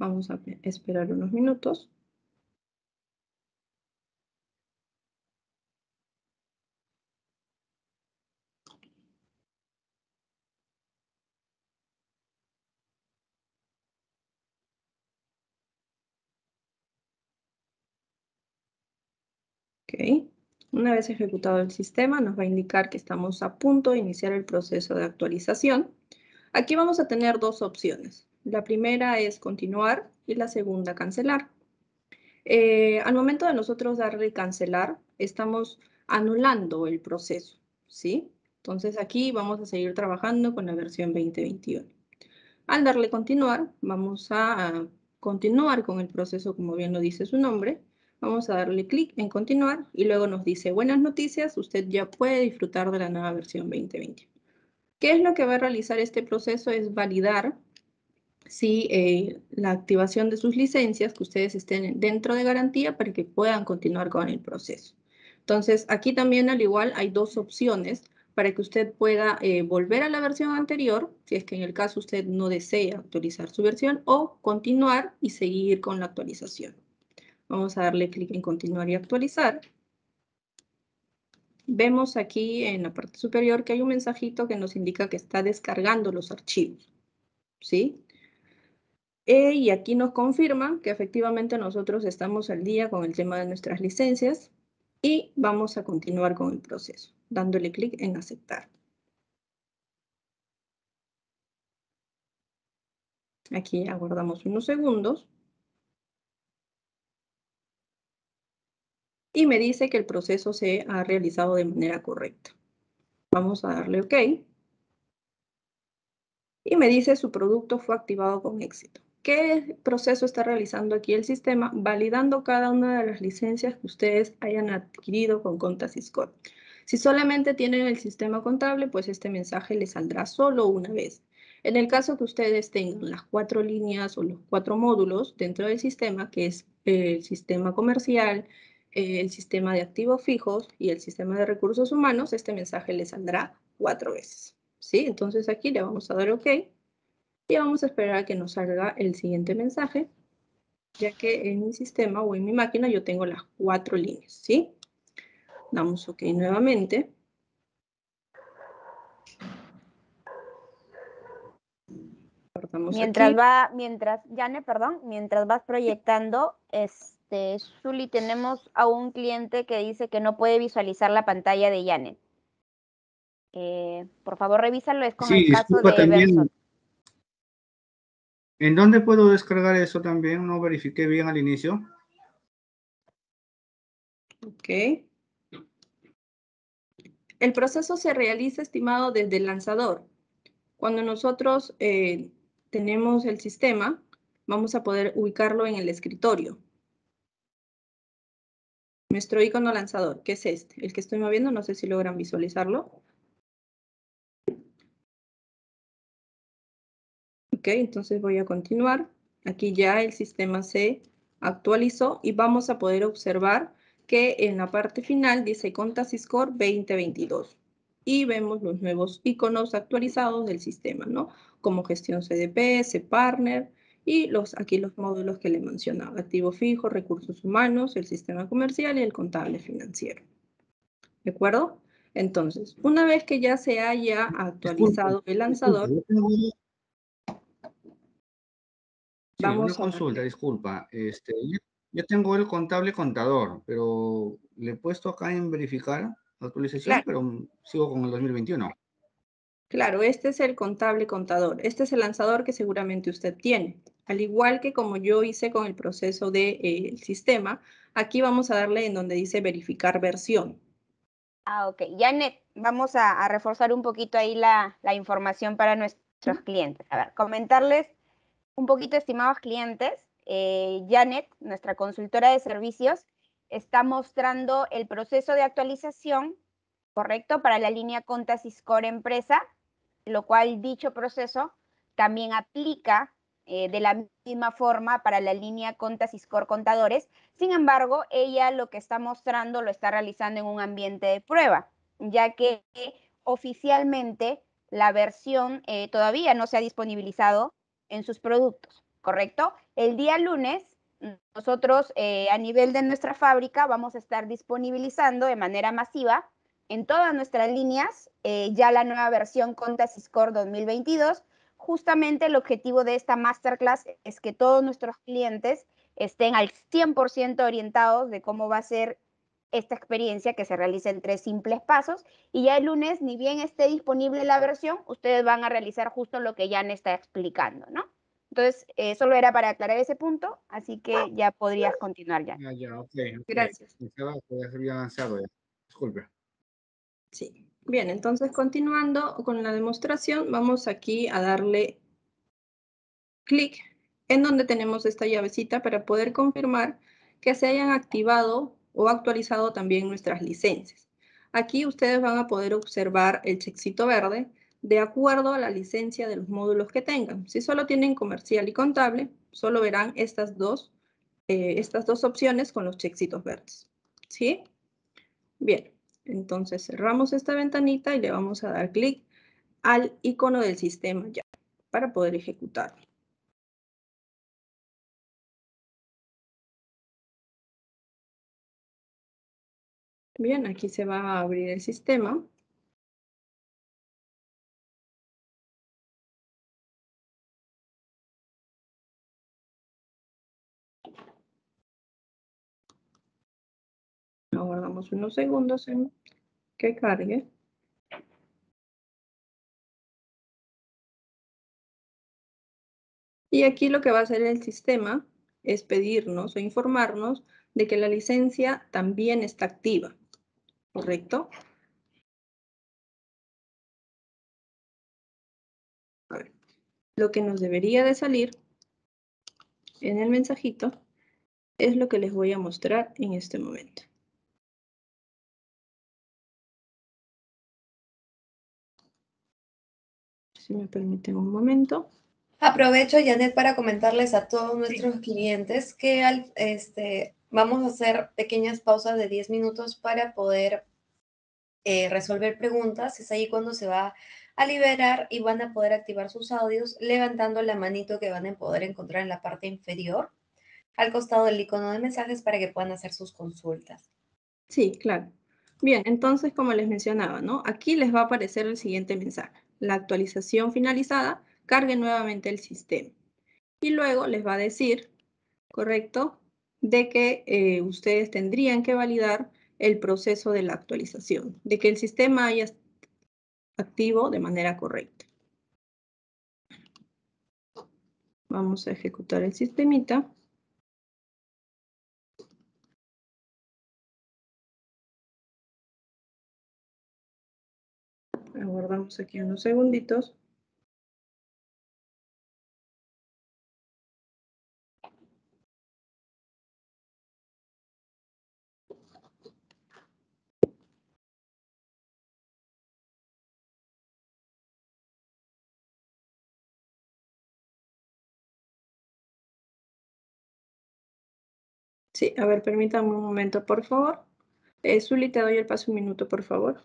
Vamos a esperar unos minutos. Una vez ejecutado el sistema, nos va a indicar que estamos a punto de iniciar el proceso de actualización. Aquí vamos a tener dos opciones. La primera es continuar y la segunda cancelar. Eh, al momento de nosotros darle cancelar, estamos anulando el proceso, ¿sí? Entonces aquí vamos a seguir trabajando con la versión 2021. Al darle continuar, vamos a continuar con el proceso como bien lo dice su nombre Vamos a darle clic en continuar y luego nos dice buenas noticias, usted ya puede disfrutar de la nueva versión 2020. ¿Qué es lo que va a realizar este proceso? Es validar si eh, la activación de sus licencias, que ustedes estén dentro de garantía para que puedan continuar con el proceso. Entonces, aquí también al igual hay dos opciones para que usted pueda eh, volver a la versión anterior, si es que en el caso usted no desea actualizar su versión, o continuar y seguir con la actualización. Vamos a darle clic en continuar y actualizar. Vemos aquí en la parte superior que hay un mensajito que nos indica que está descargando los archivos. ¿Sí? E, y aquí nos confirma que efectivamente nosotros estamos al día con el tema de nuestras licencias y vamos a continuar con el proceso, dándole clic en aceptar. Aquí aguardamos unos segundos. y me dice que el proceso se ha realizado de manera correcta. Vamos a darle OK. Y me dice su producto fue activado con éxito. ¿Qué proceso está realizando aquí el sistema? Validando cada una de las licencias que ustedes hayan adquirido con Contasiscore. Si solamente tienen el sistema contable, pues este mensaje les saldrá solo una vez. En el caso que ustedes tengan las cuatro líneas o los cuatro módulos dentro del sistema, que es el sistema comercial, el sistema de activos fijos y el sistema de recursos humanos, este mensaje le saldrá cuatro veces. ¿Sí? Entonces aquí le vamos a dar OK y vamos a esperar a que nos salga el siguiente mensaje, ya que en mi sistema o en mi máquina yo tengo las cuatro líneas. ¿Sí? Damos OK nuevamente. Mientras va, mientras, Yane, perdón, mientras vas proyectando, es este, tenemos a un cliente que dice que no puede visualizar la pantalla de Janet. Eh, por favor, revísalo, es con el caso de también. ¿En dónde puedo descargar eso también? No verifiqué bien al inicio. Ok. El proceso se realiza, estimado, desde el lanzador. Cuando nosotros eh, tenemos el sistema, vamos a poder ubicarlo en el escritorio. Nuestro icono lanzador, que es este, el que estoy moviendo, no sé si logran visualizarlo. Ok, entonces voy a continuar. Aquí ya el sistema se actualizó y vamos a poder observar que en la parte final dice Contasiscore 2022 y vemos los nuevos iconos actualizados del sistema, ¿no? Como gestión CDP, CPartner, y los, aquí los módulos que le mencionaba, activo fijo, recursos humanos, el sistema comercial y el contable financiero. ¿De acuerdo? Entonces, una vez que ya se haya actualizado el lanzador, vamos una consulta, disculpa. Este, yo tengo el contable contador, pero le he puesto acá en verificar la actualización, pero sigo con el 2021. Claro, este es el contable contador. Este es el lanzador que seguramente usted tiene. Al igual que como yo hice con el proceso del de, eh, sistema, aquí vamos a darle en donde dice verificar versión. Ah, ok. Janet, vamos a, reforzar un poquito ahí la, información para nuestros clientes. A ver, comentarles un poquito, estimados clientes. Eh, Janet, nuestra consultora de servicios, está mostrando el proceso de actualización, ¿correcto? Para la línea Contasiscore Empresa lo cual dicho proceso también aplica eh, de la misma forma para la línea Contas y Score Contadores. Sin embargo, ella lo que está mostrando lo está realizando en un ambiente de prueba, ya que oficialmente la versión eh, todavía no se ha disponibilizado en sus productos. ¿correcto? El día lunes, nosotros eh, a nivel de nuestra fábrica vamos a estar disponibilizando de manera masiva en todas nuestras líneas eh, ya la nueva versión Contas Score 2022. Justamente el objetivo de esta masterclass es que todos nuestros clientes estén al 100% orientados de cómo va a ser esta experiencia que se realiza en tres simples pasos y ya el lunes, ni bien esté disponible la versión, ustedes van a realizar justo lo que Jan está explicando, ¿no? Entonces, eh, solo era para aclarar ese punto, así que ya podrías continuar ya. Ah, ya, ok. Gracias. Disculpe. Sí. Bien, entonces continuando con la demostración, vamos aquí a darle clic en donde tenemos esta llavecita para poder confirmar que se hayan activado o actualizado también nuestras licencias. Aquí ustedes van a poder observar el checkcito verde de acuerdo a la licencia de los módulos que tengan. Si solo tienen comercial y contable, solo verán estas dos, eh, estas dos opciones con los checkcitos verdes. ¿Sí? Bien, entonces cerramos esta ventanita y le vamos a dar clic al icono del sistema ya para poder ejecutarlo. Bien, aquí se va a abrir el sistema. Aguardamos unos segundos en que cargue. Y aquí lo que va a hacer el sistema es pedirnos o informarnos de que la licencia también está activa. ¿Correcto? Lo que nos debería de salir en el mensajito es lo que les voy a mostrar en este momento. Si me permiten un momento. Aprovecho, Janet, para comentarles a todos nuestros clientes que al, este, Vamos a hacer pequeñas pausas de 10 minutos para poder eh, resolver preguntas. Es ahí cuando se va a liberar y van a poder activar sus audios levantando la manito que van a poder encontrar en la parte inferior al costado del icono de mensajes para que puedan hacer sus consultas. Sí, claro. Bien, entonces, como les mencionaba, ¿no? Aquí les va a aparecer el siguiente mensaje. La actualización finalizada, cargue nuevamente el sistema. Y luego les va a decir, correcto, de que eh, ustedes tendrían que validar el proceso de la actualización, de que el sistema haya activo de manera correcta. Vamos a ejecutar el sistemita. Aguardamos aquí unos segunditos. Sí, a ver, permítame un momento, por favor. Eh, te doy el paso un minuto, por favor.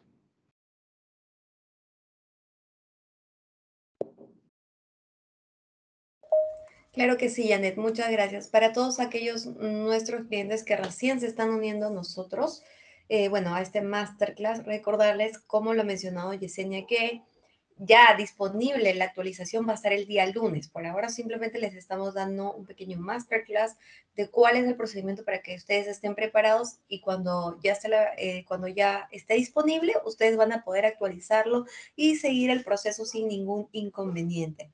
Claro que sí, Janet, muchas gracias. Para todos aquellos nuestros clientes que recién se están uniendo a nosotros, eh, bueno, a este masterclass, recordarles, como lo ha mencionado Yesenia, que ya disponible la actualización va a estar el día lunes. Por ahora simplemente les estamos dando un pequeño masterclass de cuál es el procedimiento para que ustedes estén preparados y cuando ya esté, eh, cuando ya esté disponible, ustedes van a poder actualizarlo y seguir el proceso sin ningún inconveniente.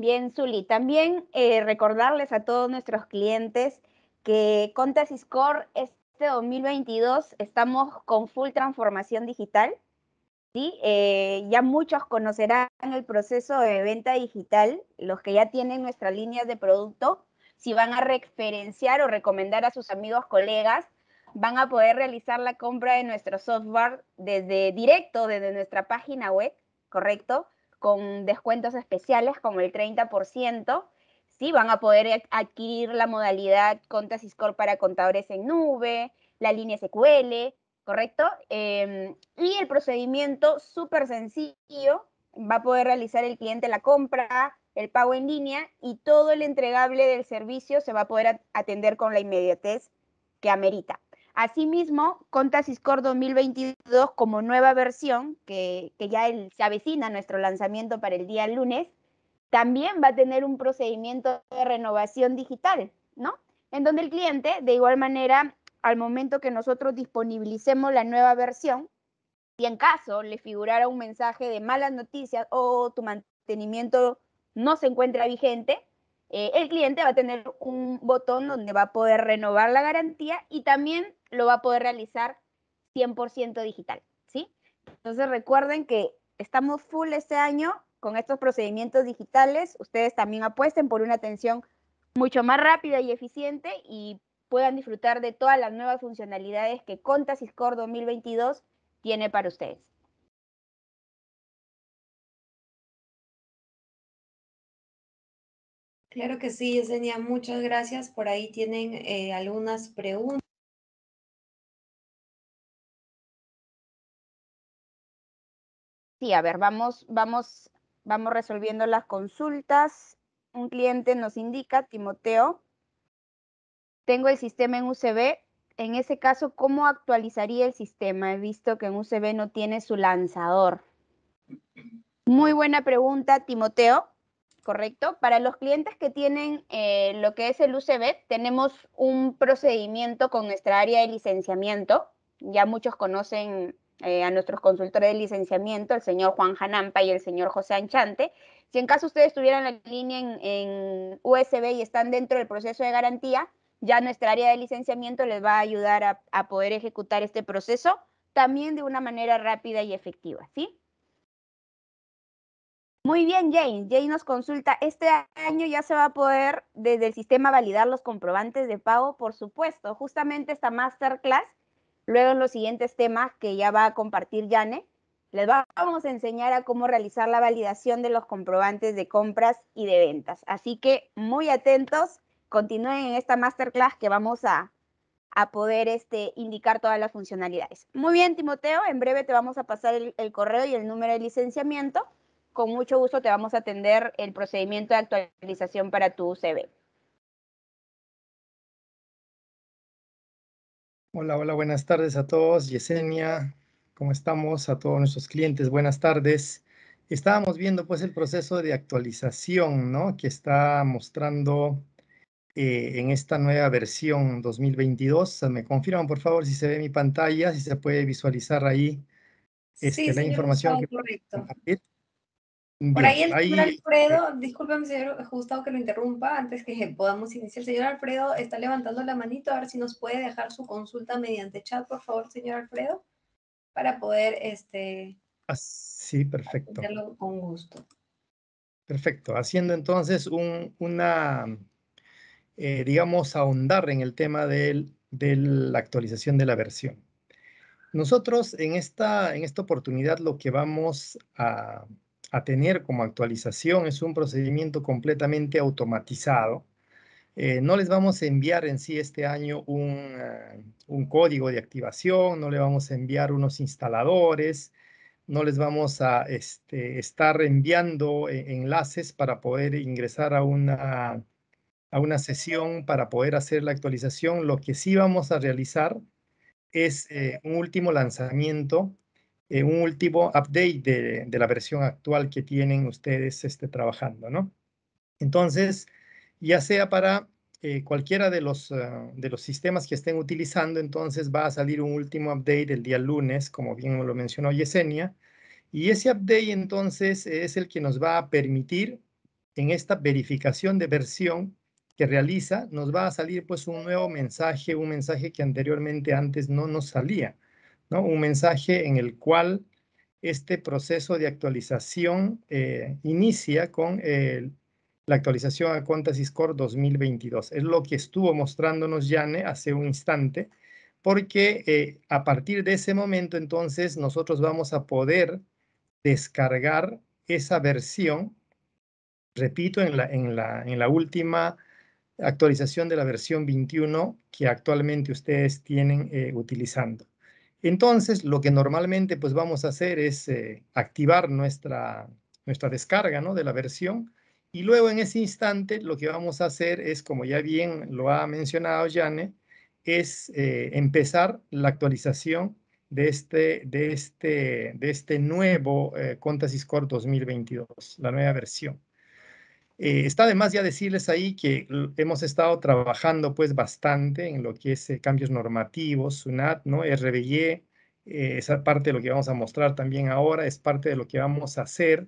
Bien, Zuli. También eh, recordarles a todos nuestros clientes que con Score este 2022 estamos con full transformación digital. ¿sí? Eh, ya muchos conocerán el proceso de venta digital, los que ya tienen nuestra línea de producto, si van a referenciar o recomendar a sus amigos, colegas, van a poder realizar la compra de nuestro software desde directo, desde nuestra página web, ¿correcto? Con descuentos especiales como el 30%. ¿Sí? Van a poder adquirir la modalidad Contas Score para contadores en nube, la línea SQL, ¿correcto? Em, y el procedimiento súper sencillo, va a poder realizar el cliente la compra, el pago en línea y todo el entregable del servicio se va a poder atender con la inmediatez que amerita. Asimismo, Contasiscore 2022 como nueva versión, que, ya se avecina nuestro lanzamiento para el día lunes, también va a tener un procedimiento de renovación digital, ¿no? En donde el cliente, de igual manera, al momento que nosotros disponibilicemos la nueva versión, si en caso le figurara un mensaje de malas noticias o tu mantenimiento no se encuentra vigente, eh, el cliente va a tener un botón donde va a poder renovar la garantía y también lo va a poder realizar 100% digital, ¿sí? Entonces recuerden que estamos full este año con estos procedimientos digitales. Ustedes también apuesten por una atención mucho más rápida y eficiente y puedan disfrutar de todas las nuevas funcionalidades que Contas Score 2022 tiene para ustedes. Claro que sí, Yesenia, muchas gracias. Por ahí tienen eh, algunas preguntas. Sí, a ver, vamos, vamos, vamos resolviendo las consultas. Un cliente nos indica, Timoteo, tengo el sistema en UCB. En ese caso, ¿cómo actualizaría el sistema? He visto que en UCB no tiene su lanzador. Muy buena pregunta, Timoteo correcto. Para los clientes que tienen eh, lo que es el UCB, tenemos un procedimiento con nuestra área de licenciamiento. Ya muchos conocen eh, a nuestros consultores de licenciamiento, el señor Juan Janampa y el señor José Anchante. Si en caso ustedes tuvieran la línea en, USB y están dentro del proceso de garantía, ya nuestra área de licenciamiento les va a ayudar a poder ejecutar este proceso también de una manera rápida y efectiva, ¿sí? Muy bien, Jane. Jane nos consulta, ¿este año ya se va a poder desde el sistema validar los comprobantes de pago? Por supuesto, justamente esta masterclass, luego los siguientes temas que ya va a compartir Jane, les vamos a enseñar a cómo realizar la validación de los comprobantes de compras y de ventas. Así que muy atentos, continúen en esta masterclass que vamos a, poder este, indicar todas las funcionalidades. Muy bien, Timoteo, en breve te vamos a pasar el correo y el número de licenciamiento con mucho gusto te vamos a atender el procedimiento de actualización para tu UCB. Hola, hola, buenas tardes a todos. Yesenia, ¿cómo estamos? A todos nuestros clientes, buenas tardes. Estábamos viendo pues el proceso de actualización, ¿no? Que está mostrando eh, en esta nueva versión 2022. ¿Me confirman, por favor, si se ve mi pantalla, si se puede visualizar ahí este, la información que correcto. Por ahí el señor Alfredo, discúlpeme señor Gustavo que lo interrumpa, antes que podamos iniciar, el señor Alfredo está levantando la manito, a ver si nos puede dejar su consulta mediante chat, por favor, señor Alfredo, para poder, este... Ah, sí, perfecto. con gusto. Perfecto, haciendo entonces un, una, eh, digamos, ahondar en el tema de la actualización de la versión. Nosotros en esta, en esta oportunidad lo que vamos a a tener como actualización es un procedimiento completamente automatizado. Eh, no les vamos a enviar en sí este año un, un, código de activación, no le vamos a enviar unos instaladores, no les vamos a este, estar enviando eh, enlaces para poder ingresar a una, a una sesión para poder hacer la actualización. Lo que sí vamos a realizar es eh, un último lanzamiento eh, un último update de, la versión actual que tienen ustedes este, trabajando, ¿no? Entonces, ya sea para eh, cualquiera de los, ah, de los sistemas que estén utilizando, entonces va a salir un último update el día lunes, como bien lo mencionó Yesenia, y ese update entonces es el que nos va a permitir en esta verificación de versión que realiza, nos va a salir pues un nuevo mensaje, un mensaje que anteriormente antes no nos salía. Un mensaje en el cual este proceso de actualización eh, inicia con la actualización a Contas Score 2022. Es lo que estuvo mostrándonos Yane hace un instante, porque eh, a partir de ese momento entonces nosotros vamos a poder descargar esa versión, repito, en la, última actualización de la versión 21 que actualmente ustedes tienen eh, utilizando. Entonces, lo que normalmente pues vamos a hacer es eh, activar nuestra, nuestra descarga ¿no? de la versión y luego en ese instante lo que vamos a hacer es, como ya bien lo ha mencionado Jane, es eh, empezar la actualización de este, de este, de este nuevo eh, Core 2022, la nueva versión. Eh, está además ya decirles ahí que hemos estado trabajando pues bastante en lo que es eh, cambios normativos, SUNAT, ¿no? RBY, eh, esa parte de lo que vamos a mostrar también ahora es parte de lo que vamos a hacer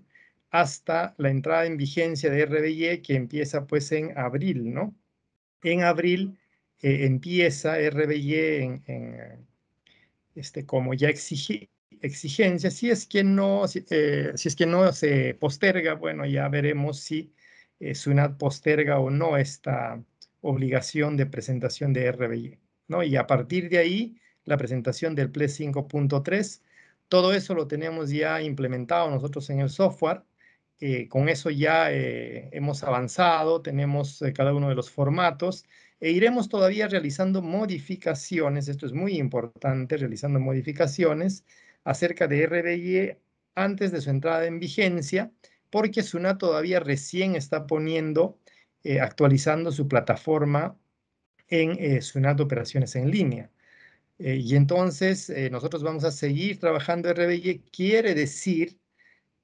hasta la entrada en vigencia de RBY que empieza pues en abril, ¿no? En abril empieza RBY en, este, como ya exige, exigencia, si es que no, si, es que no se posterga, bueno, ya veremos si eh, SUNAT posterga o no esta obligación de presentación de RBI. ¿no? Y a partir de ahí, la presentación del PLE 5.3, todo eso lo tenemos ya implementado nosotros en el software. Eh, con eso ya eh, hemos avanzado, tenemos cada uno de los formatos e iremos todavía realizando modificaciones, esto es muy importante, realizando modificaciones acerca de RBI antes de su entrada en vigencia porque Suna todavía recién está poniendo, eh, actualizando su plataforma en eh, Sunat Operaciones en línea. Eh, y entonces eh, nosotros vamos a seguir trabajando RBI. Quiere decir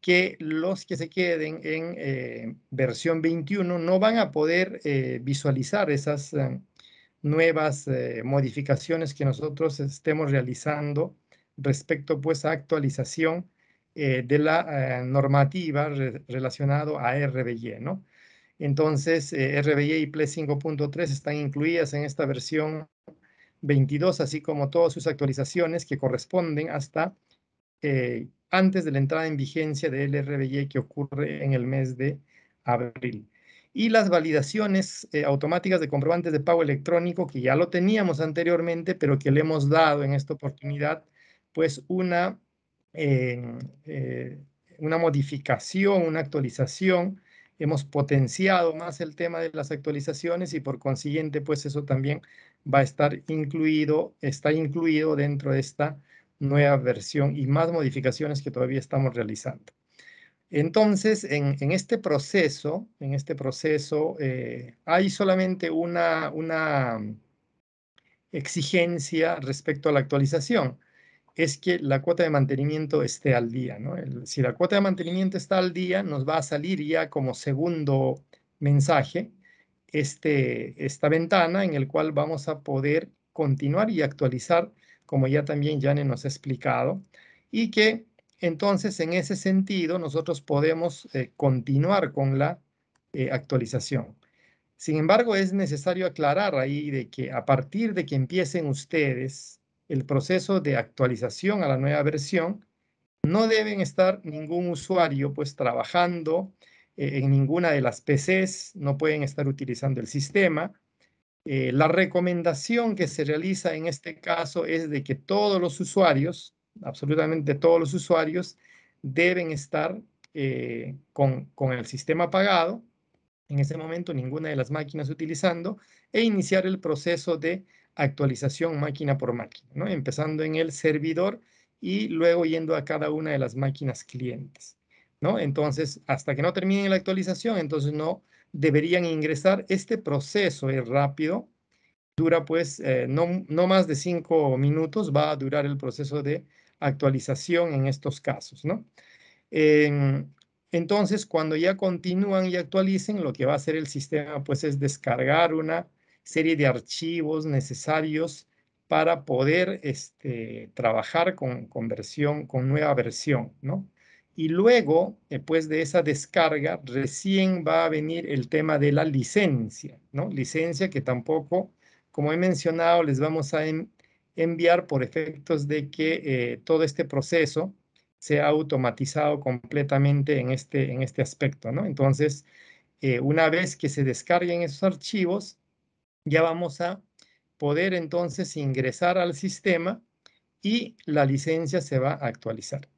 que los que se queden en versión 21 no van a poder visualizar esas nuevas modificaciones que nosotros estemos realizando respecto pues a actualización eh, de la eh, normativa relacionado a RBY, ¿no? Entonces, eh, y PLE 5.3 están incluidas en esta versión 22, así como todas sus actualizaciones que corresponden hasta antes de la entrada en vigencia del RBY que ocurre en el mes de abril. Y las validaciones automáticas de comprobantes de pago electrónico, que ya lo teníamos anteriormente, pero que le hemos dado en esta oportunidad, pues una eh, una modificación, una actualización. Hemos potenciado más el tema de las actualizaciones y por consiguiente, pues eso también va a estar incluido, está incluido dentro de esta nueva versión y más modificaciones que todavía estamos realizando. Entonces, en, este proceso, en este proceso, eh, hay solamente una exigencia respecto a la actualización es que la cuota de mantenimiento esté al día. ¿no? si la cuota de mantenimiento está al día, nos va a salir ya como segundo mensaje este, esta ventana en el cual vamos a poder continuar y actualizar, como ya también Jane nos ha explicado, y que entonces en ese sentido nosotros podemos eh, continuar con la eh, actualización. Sin embargo, es necesario aclarar ahí de que a partir de que empiecen ustedes el proceso de actualización a la nueva versión, no deben estar ningún usuario pues trabajando eh, en ninguna de las PCs, no pueden estar utilizando el sistema. Eh, la recomendación que se realiza en este caso es de que todos los usuarios, absolutamente todos los usuarios, deben estar eh, con, con el sistema apagado, en ese momento ninguna de las máquinas utilizando, e iniciar el proceso de actualización máquina por máquina, ¿no? empezando en el servidor y luego yendo a cada una de las máquinas clientes. ¿no? Entonces, hasta que no terminen la actualización, entonces no deberían ingresar. Este proceso es rápido, dura pues eh, no, no, más de cinco minutos, va a durar el proceso de actualización en estos casos. ¿no? entonces, cuando ya continúan y actualicen, lo que va a hacer el sistema pues es descargar una serie de archivos necesarios para poder este, trabajar con, con, con nueva versión, ¿no? Y luego, después de esa descarga, recién va a venir el tema de la licencia, ¿no? Licencia que tampoco, como he mencionado, les vamos a enviar por efectos de que eh, todo este proceso sea automatizado completamente en este, en este aspecto, ¿no? Entonces, eh, una vez que se descarguen esos archivos, ya vamos a poder entonces ingresar al sistema y la licencia se va a actualizar.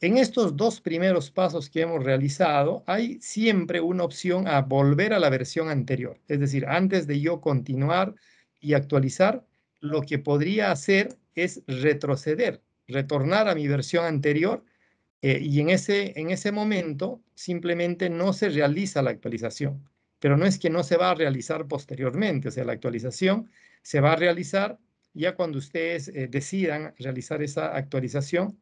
En estos dos primeros pasos que hemos realizado, hay siempre una opción a volver a la versión anterior. Es decir, antes de yo continuar y actualizar, lo que podría hacer es retroceder, retornar a mi versión anterior eh, y en ese, en ese momento simplemente no se realiza la actualización. Pero no es que no se va a realizar posteriormente, o sea, la actualización se va a realizar ya cuando ustedes eh, decidan realizar esa actualización.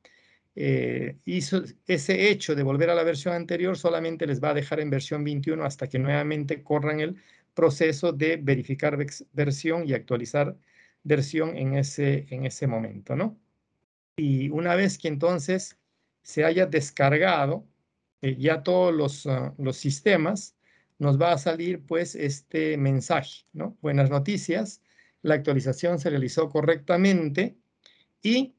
Eh, ese hecho de volver a la versión anterior solamente les va a dejar en versión 21 hasta que nuevamente corran el proceso de verificar versión y actualizar versión en ese, en ese momento, ¿no? Y una vez que entonces se haya descargado eh, ya todos los, ah, los sistemas, nos va a salir pues este mensaje, ¿no? Buenas noticias, la actualización se realizó correctamente y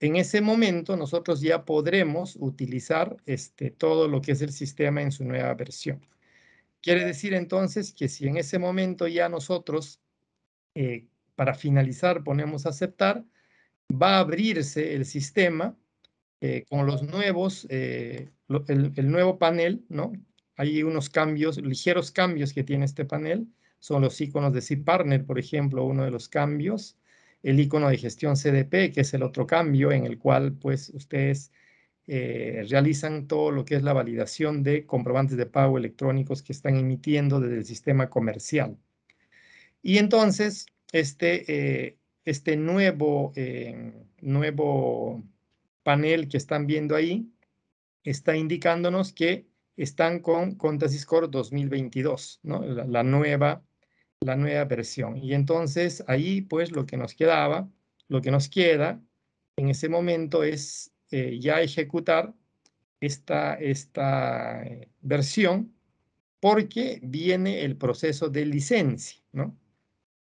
en ese momento nosotros ya podremos utilizar este, todo lo que es el sistema en su nueva versión. Quiere decir entonces que si en ese momento ya nosotros, eh, para finalizar, ponemos aceptar, va a abrirse el sistema eh, con los nuevos, eh, el, el, nuevo panel, ¿no? Hay unos cambios, ligeros cambios que tiene este panel, son los iconos de cPartner, por ejemplo, uno de los cambios, el icono de gestión CDP, que es el otro cambio en el cual pues ustedes eh, realizan todo lo que es la validación de comprobantes de pago electrónicos que están emitiendo desde el sistema comercial. Y entonces, este, eh, este nuevo, eh, nuevo panel que están viendo ahí está indicándonos que están con Contasiscore 2022, ¿no? la, nueva, la nueva versión. Y entonces ahí pues lo que nos quedaba, lo que nos queda en ese momento es eh, ya ejecutar esta, esta eh, versión porque viene el proceso de licencia.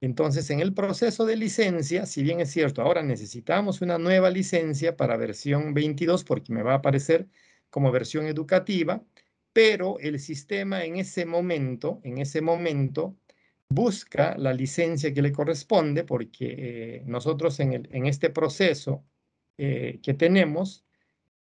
Entonces, en el proceso de licencia, si bien es cierto, ahora necesitamos una nueva licencia para versión 22 porque me va a aparecer como versión educativa, pero el sistema en ese momento, en ese momento, busca la licencia que le corresponde porque eh, nosotros en, este proceso eh, que tenemos,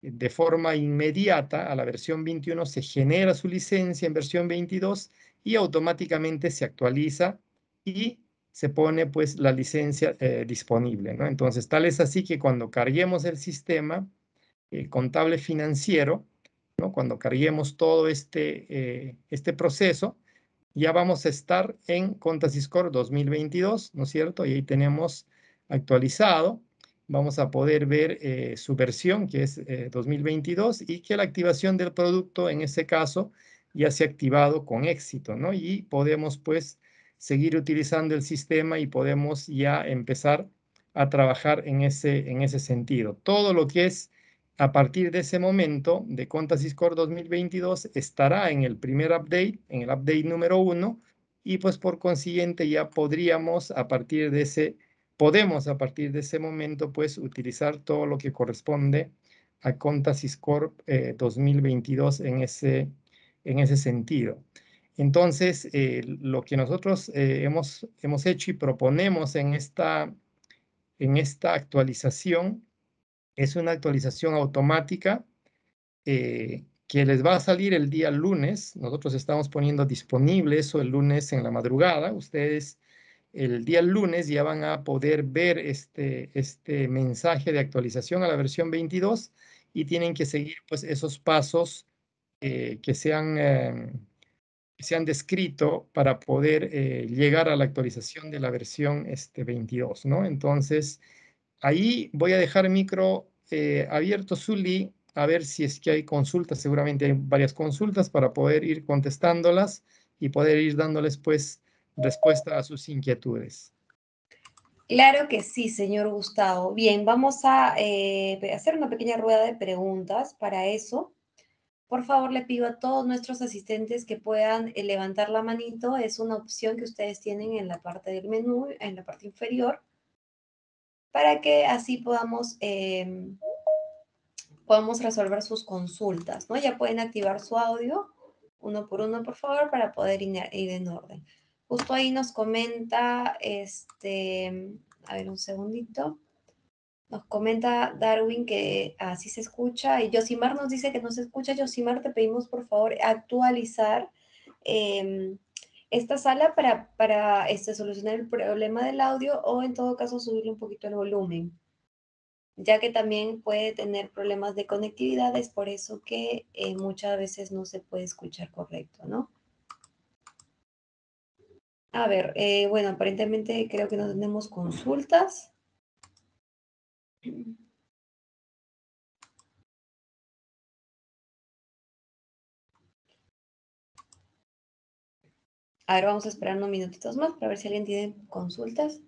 de forma inmediata a la versión 21 se genera su licencia en versión 22 y automáticamente se actualiza y se pone pues la licencia eh, disponible, ¿no? Entonces, tal es así que cuando carguemos el sistema contable financiero, cuando carguemos todo este, eh, este proceso, ya vamos a estar en Contasiscore 2022, ¿no es cierto? Y ahí tenemos actualizado. Vamos a poder ver eh, su versión, que es 2022, eh, y que la activación del producto, en ese caso, ya se ha activado con éxito, ¿no? Y podemos, pues, seguir utilizando el sistema y podemos ya empezar a trabajar en ese, en ese sentido. Todo lo que es a partir de ese momento de Contasys Core 2022 estará en el primer update, en el update número uno, y pues por consiguiente ya podríamos a partir de ese, podemos a partir de ese momento pues utilizar todo lo que corresponde a Contasys Core 2022 en ese, en ese sentido. Entonces, eh, lo que nosotros eh, hemos, hemos hecho y proponemos en esta, en esta actualización es una actualización automática eh, que les va a salir el día lunes. Nosotros estamos poniendo disponible eso el lunes en la madrugada. Ustedes el día lunes ya van a poder ver este, este mensaje de actualización a la versión 22 y tienen que seguir pues esos pasos eh, que, se han, em, se han descrito para poder eh, llegar a la actualización de la versión este, 22, ¿no? Entonces, Ahí voy a dejar micro eh, abierto, Zuli, a ver si es que hay consultas. Seguramente hay varias consultas para poder ir contestándolas y poder ir dándoles pues respuesta a sus inquietudes. Claro que sí, señor Gustavo. Bien, vamos a eh, hacer una pequeña rueda de preguntas para eso. Por favor, le pido a todos nuestros asistentes que puedan eh, levantar la manito. Es una opción que ustedes tienen en la parte del menú, en la parte inferior para que así podamos, em, podamos resolver sus consultas, ¿no? Ya pueden activar su audio uno por uno, por favor, para poder ir, en orden. Justo ahí nos comenta, este, a ver un segundito. Nos comenta Darwin que así se escucha y Josimar nos dice que no se escucha. Josimar, te pedimos por favor actualizar em, esta sala para, para este, solucionar el problema del audio o en todo caso subirle un poquito el volumen. ya que también puede tener problemas de conectividad, es por eso que eh, muchas veces no se puede escuchar correcto, ¿no? A ver, eh, bueno, aparentemente creo que no tenemos consultas. A ver, vamos a esperar unos minutitos más para ver si alguien tiene consultas.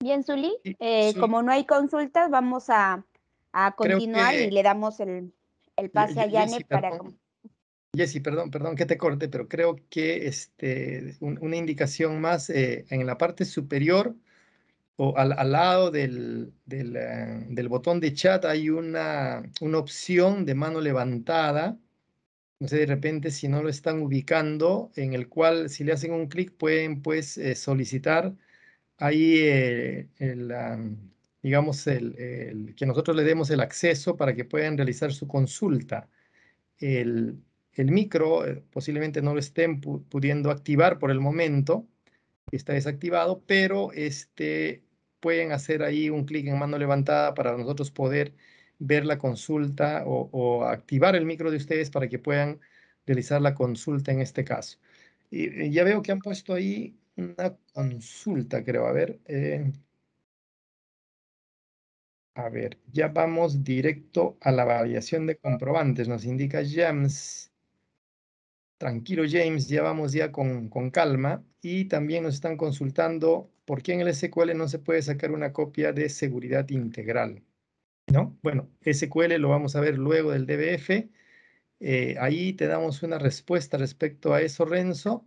Bien, Zuli, eh, como no hay consultas, vamos a, continuar y le damos el, pase a Janet para... Jessy, perdón, perdón que te corte, pero creo que este, una indicación más eh, en la parte superior o al, lado del, eh, del, botón de chat hay una, una opción de mano levantada. No sé, de repente si no lo están ubicando, en el cual si le hacen un clic pueden pues solicitar ahí eh, el, digamos, el, que nosotros le demos el acceso para que puedan realizar su consulta. El, micro eh, posiblemente no lo estén pudiendo activar por el momento, está desactivado, pero este, pueden hacer ahí un clic en mano levantada para nosotros poder ver la consulta o, activar el micro de ustedes para que puedan realizar la consulta en este caso. Y ya veo que han puesto ahí una consulta, creo. A ver. Eh, a ver, ya vamos directo a la variación de comprobantes. Nos indica James. Tranquilo, James, ya vamos ya con, con calma. Y también nos están consultando por qué en el SQL no se puede sacar una copia de seguridad integral. ¿No? Bueno, SQL lo vamos a ver luego del DBF. Eh, ahí te damos una respuesta respecto a eso, Renzo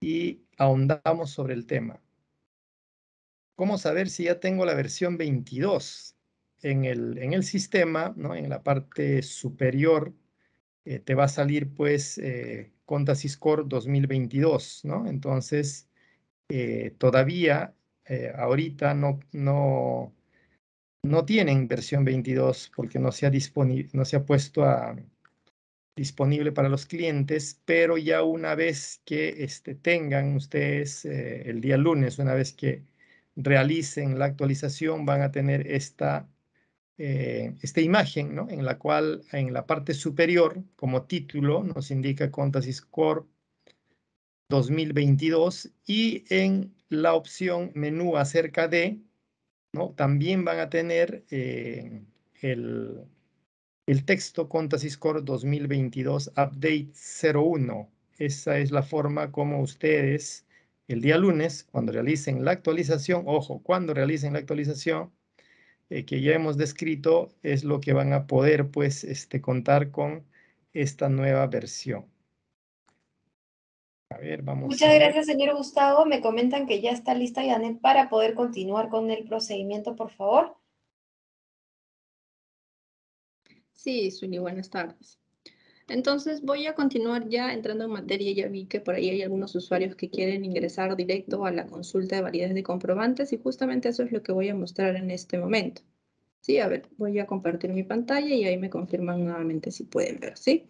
y ahondamos sobre el tema. ¿Cómo saber si ya tengo la versión 22? En el, en el sistema, ¿no? en la parte superior, eh, te va a salir pues eh, Core 2022, ¿no? Entonces, eh, todavía eh, ahorita no, no, no tienen versión 22 porque no se ha, no se ha puesto a, disponible para los clientes, pero ya una vez que este, tengan ustedes eh, el día lunes, una vez que realicen la actualización, van a tener esta, eh, esta imagen, ¿no? En la cual en la parte superior, como título, nos indica Contasys Core 2022 y en la opción menú acerca de, ¿no? También van a tener eh, el, el texto Contasys Core 2022 Update 01. Esa es la forma como ustedes el día lunes, cuando realicen la actualización, ojo, cuando realicen la actualización eh, que ya hemos descrito, es lo que van a poder pues este, contar con esta nueva versión. A ver, vamos. Muchas gracias, señor Gustavo. Me comentan que ya está lista Janet para poder continuar con el procedimiento, por favor. Sí, Suni, buenas tardes. Entonces voy a continuar ya entrando en materia. Ya vi que por ahí hay algunos usuarios que quieren ingresar directo a la consulta de validez de comprobantes y justamente eso es lo que voy a mostrar en este momento. Sí, a ver, voy a compartir mi pantalla y ahí me confirman nuevamente si pueden ver, ¿sí?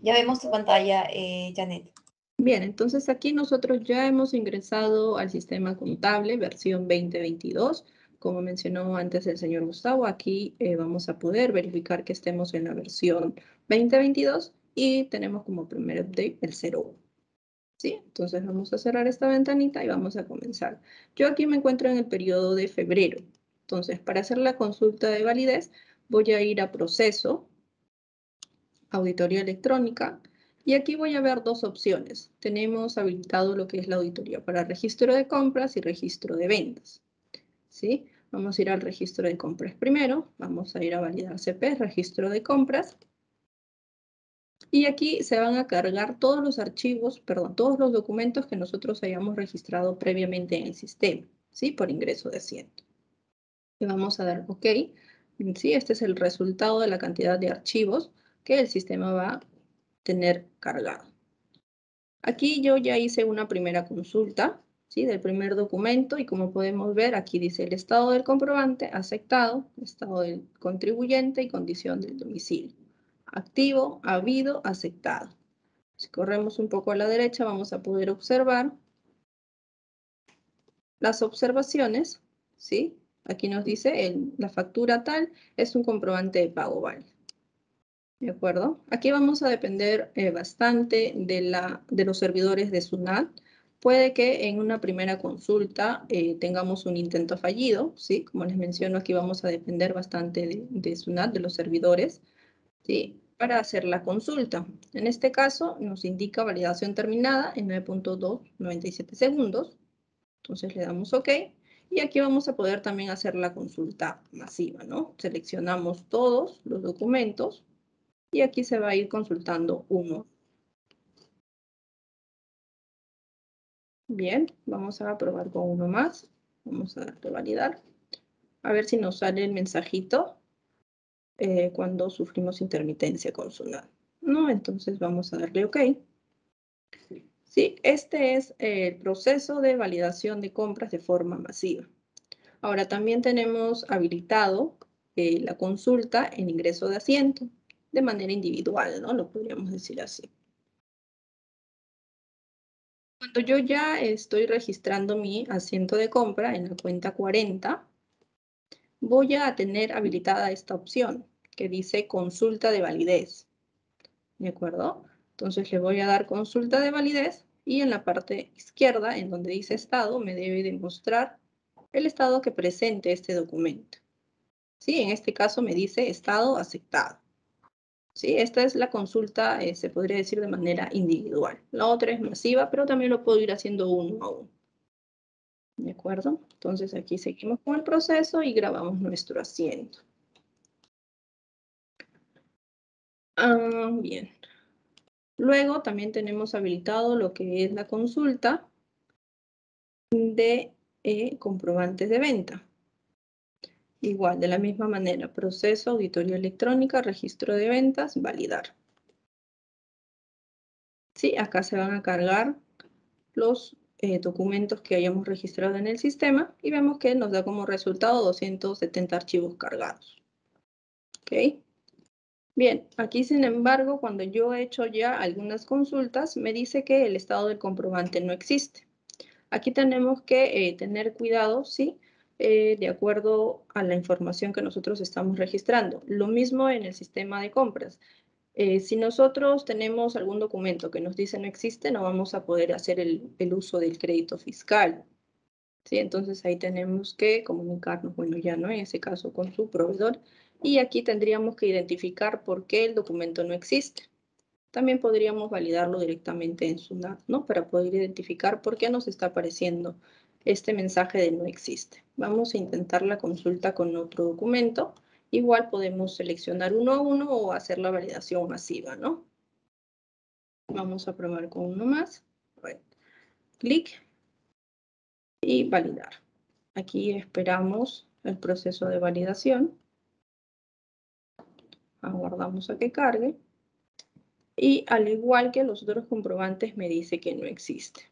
Ya vemos tu pantalla, eh, Janet. Bien, entonces aquí nosotros ya hemos ingresado al sistema contable versión 2022 como mencionó antes el señor Gustavo, aquí eh, vamos a poder verificar que estemos en la versión 2022 y tenemos como primer update el 01. ¿Sí? Entonces vamos a cerrar esta ventanita y vamos a comenzar. Yo aquí me encuentro en el periodo de febrero. Entonces, para hacer la consulta de validez, voy a ir a proceso, auditoría electrónica, y aquí voy a ver dos opciones. Tenemos habilitado lo que es la auditoría para registro de compras y registro de ventas. ¿Sí? Vamos a ir al registro de compras primero, vamos a ir a validar CP, registro de compras. Y aquí se van a cargar todos los archivos, perdón, todos los documentos que nosotros hayamos registrado previamente en el sistema, ¿sí? Por ingreso de asiento. Le vamos a dar OK. Sí, este es el resultado de la cantidad de archivos que el sistema va a tener cargado. Aquí yo ya hice una primera consulta, del primer documento y como podemos ver aquí dice el estado del comprobante, aceptado, estado del contribuyente y condición del domicilio. Activo, habido, aceptado. Si corremos un poco a la derecha vamos a poder observar las observaciones, ¿sí? Aquí nos dice la factura tal es un comprobante de pago válido. ¿De acuerdo? Aquí vamos a depender eh, bastante de, la, de los servidores de SUNAT, Puede que en una primera consulta eh, tengamos un intento fallido, ¿sí? Como les menciono, aquí vamos a depender bastante de, de SUNAT, de los servidores, ¿sí? Para hacer la consulta. En este caso, nos indica validación terminada en 9.297 segundos. Entonces le damos OK. Y aquí vamos a poder también hacer la consulta masiva, ¿no? Seleccionamos todos los documentos y aquí se va a ir consultando uno Bien, vamos a probar con uno más. Vamos a darle validar. A ver si nos sale el mensajito eh, cuando sufrimos intermitencia con Sunat. No, entonces vamos a darle OK. Sí, este es el proceso de validación de compras de forma masiva. Ahora también tenemos habilitado eh, la consulta en ingreso de asiento de manera individual, ¿no? Lo podríamos decir así. Cuando yo ya estoy registrando mi asiento de compra en la cuenta 40, voy a tener habilitada esta opción que dice consulta de validez. ¿De acuerdo? Entonces le voy a dar consulta de validez y en la parte izquierda, en donde dice estado, me debe demostrar el estado que presente este documento. ¿Sí? En este caso me dice estado aceptado. ¿Sí? Esta es la consulta, eh, se podría decir de manera individual. La otra es masiva, pero también lo puedo ir haciendo uno a uno. ¿De acuerdo? Entonces aquí seguimos con el proceso y grabamos nuestro asiento. Ah, bien. Luego también tenemos habilitado lo que es la consulta de eh, comprobantes de venta. Igual, de la misma manera, proceso, auditoría electrónica, registro de ventas, validar. Sí, acá se van a cargar los eh, documentos que hayamos registrado en el sistema y vemos que nos da como resultado 270 archivos cargados. ¿Ok? Bien, aquí sin embargo, cuando yo he hecho ya algunas consultas, me dice que el estado del comprobante no existe. Aquí tenemos que eh, tener cuidado, ¿sí? Eh, de acuerdo a la información que nosotros estamos registrando. Lo mismo en el sistema de compras. Eh, si nosotros tenemos algún documento que nos dice no existe, no vamos a poder hacer el, uso del crédito fiscal. ¿sí? Entonces ahí tenemos que comunicarnos, bueno, ya no en ese caso con su proveedor. Y aquí tendríamos que identificar por qué el documento no existe. También podríamos validarlo directamente en SUNAT, ¿no? Para poder identificar por qué nos está apareciendo este mensaje de no existe. Vamos a intentar la consulta con otro documento. Igual podemos seleccionar uno a uno o hacer la validación masiva, ¿no? Vamos a probar con uno más. Clic y validar. Aquí esperamos el proceso de validación. Aguardamos a que cargue. Y al igual que los otros comprobantes me dice que no existe.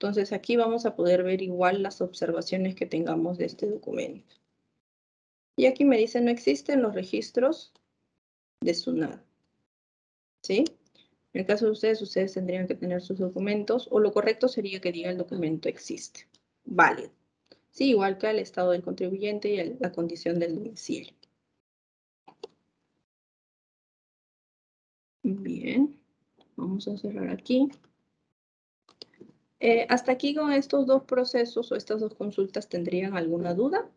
Entonces aquí vamos a poder ver igual las observaciones que tengamos de este documento. Y aquí me dice no existen los registros de SUNAT. ¿Sí? En el caso de ustedes, ustedes tendrían que tener sus documentos o lo correcto sería que diga el documento existe. Válido. Sí, igual que el estado del contribuyente y la condición del domicilio. Bien, vamos a cerrar aquí. Eh, hasta aquí con estos dos procesos o estas dos consultas, ¿tendrían alguna duda?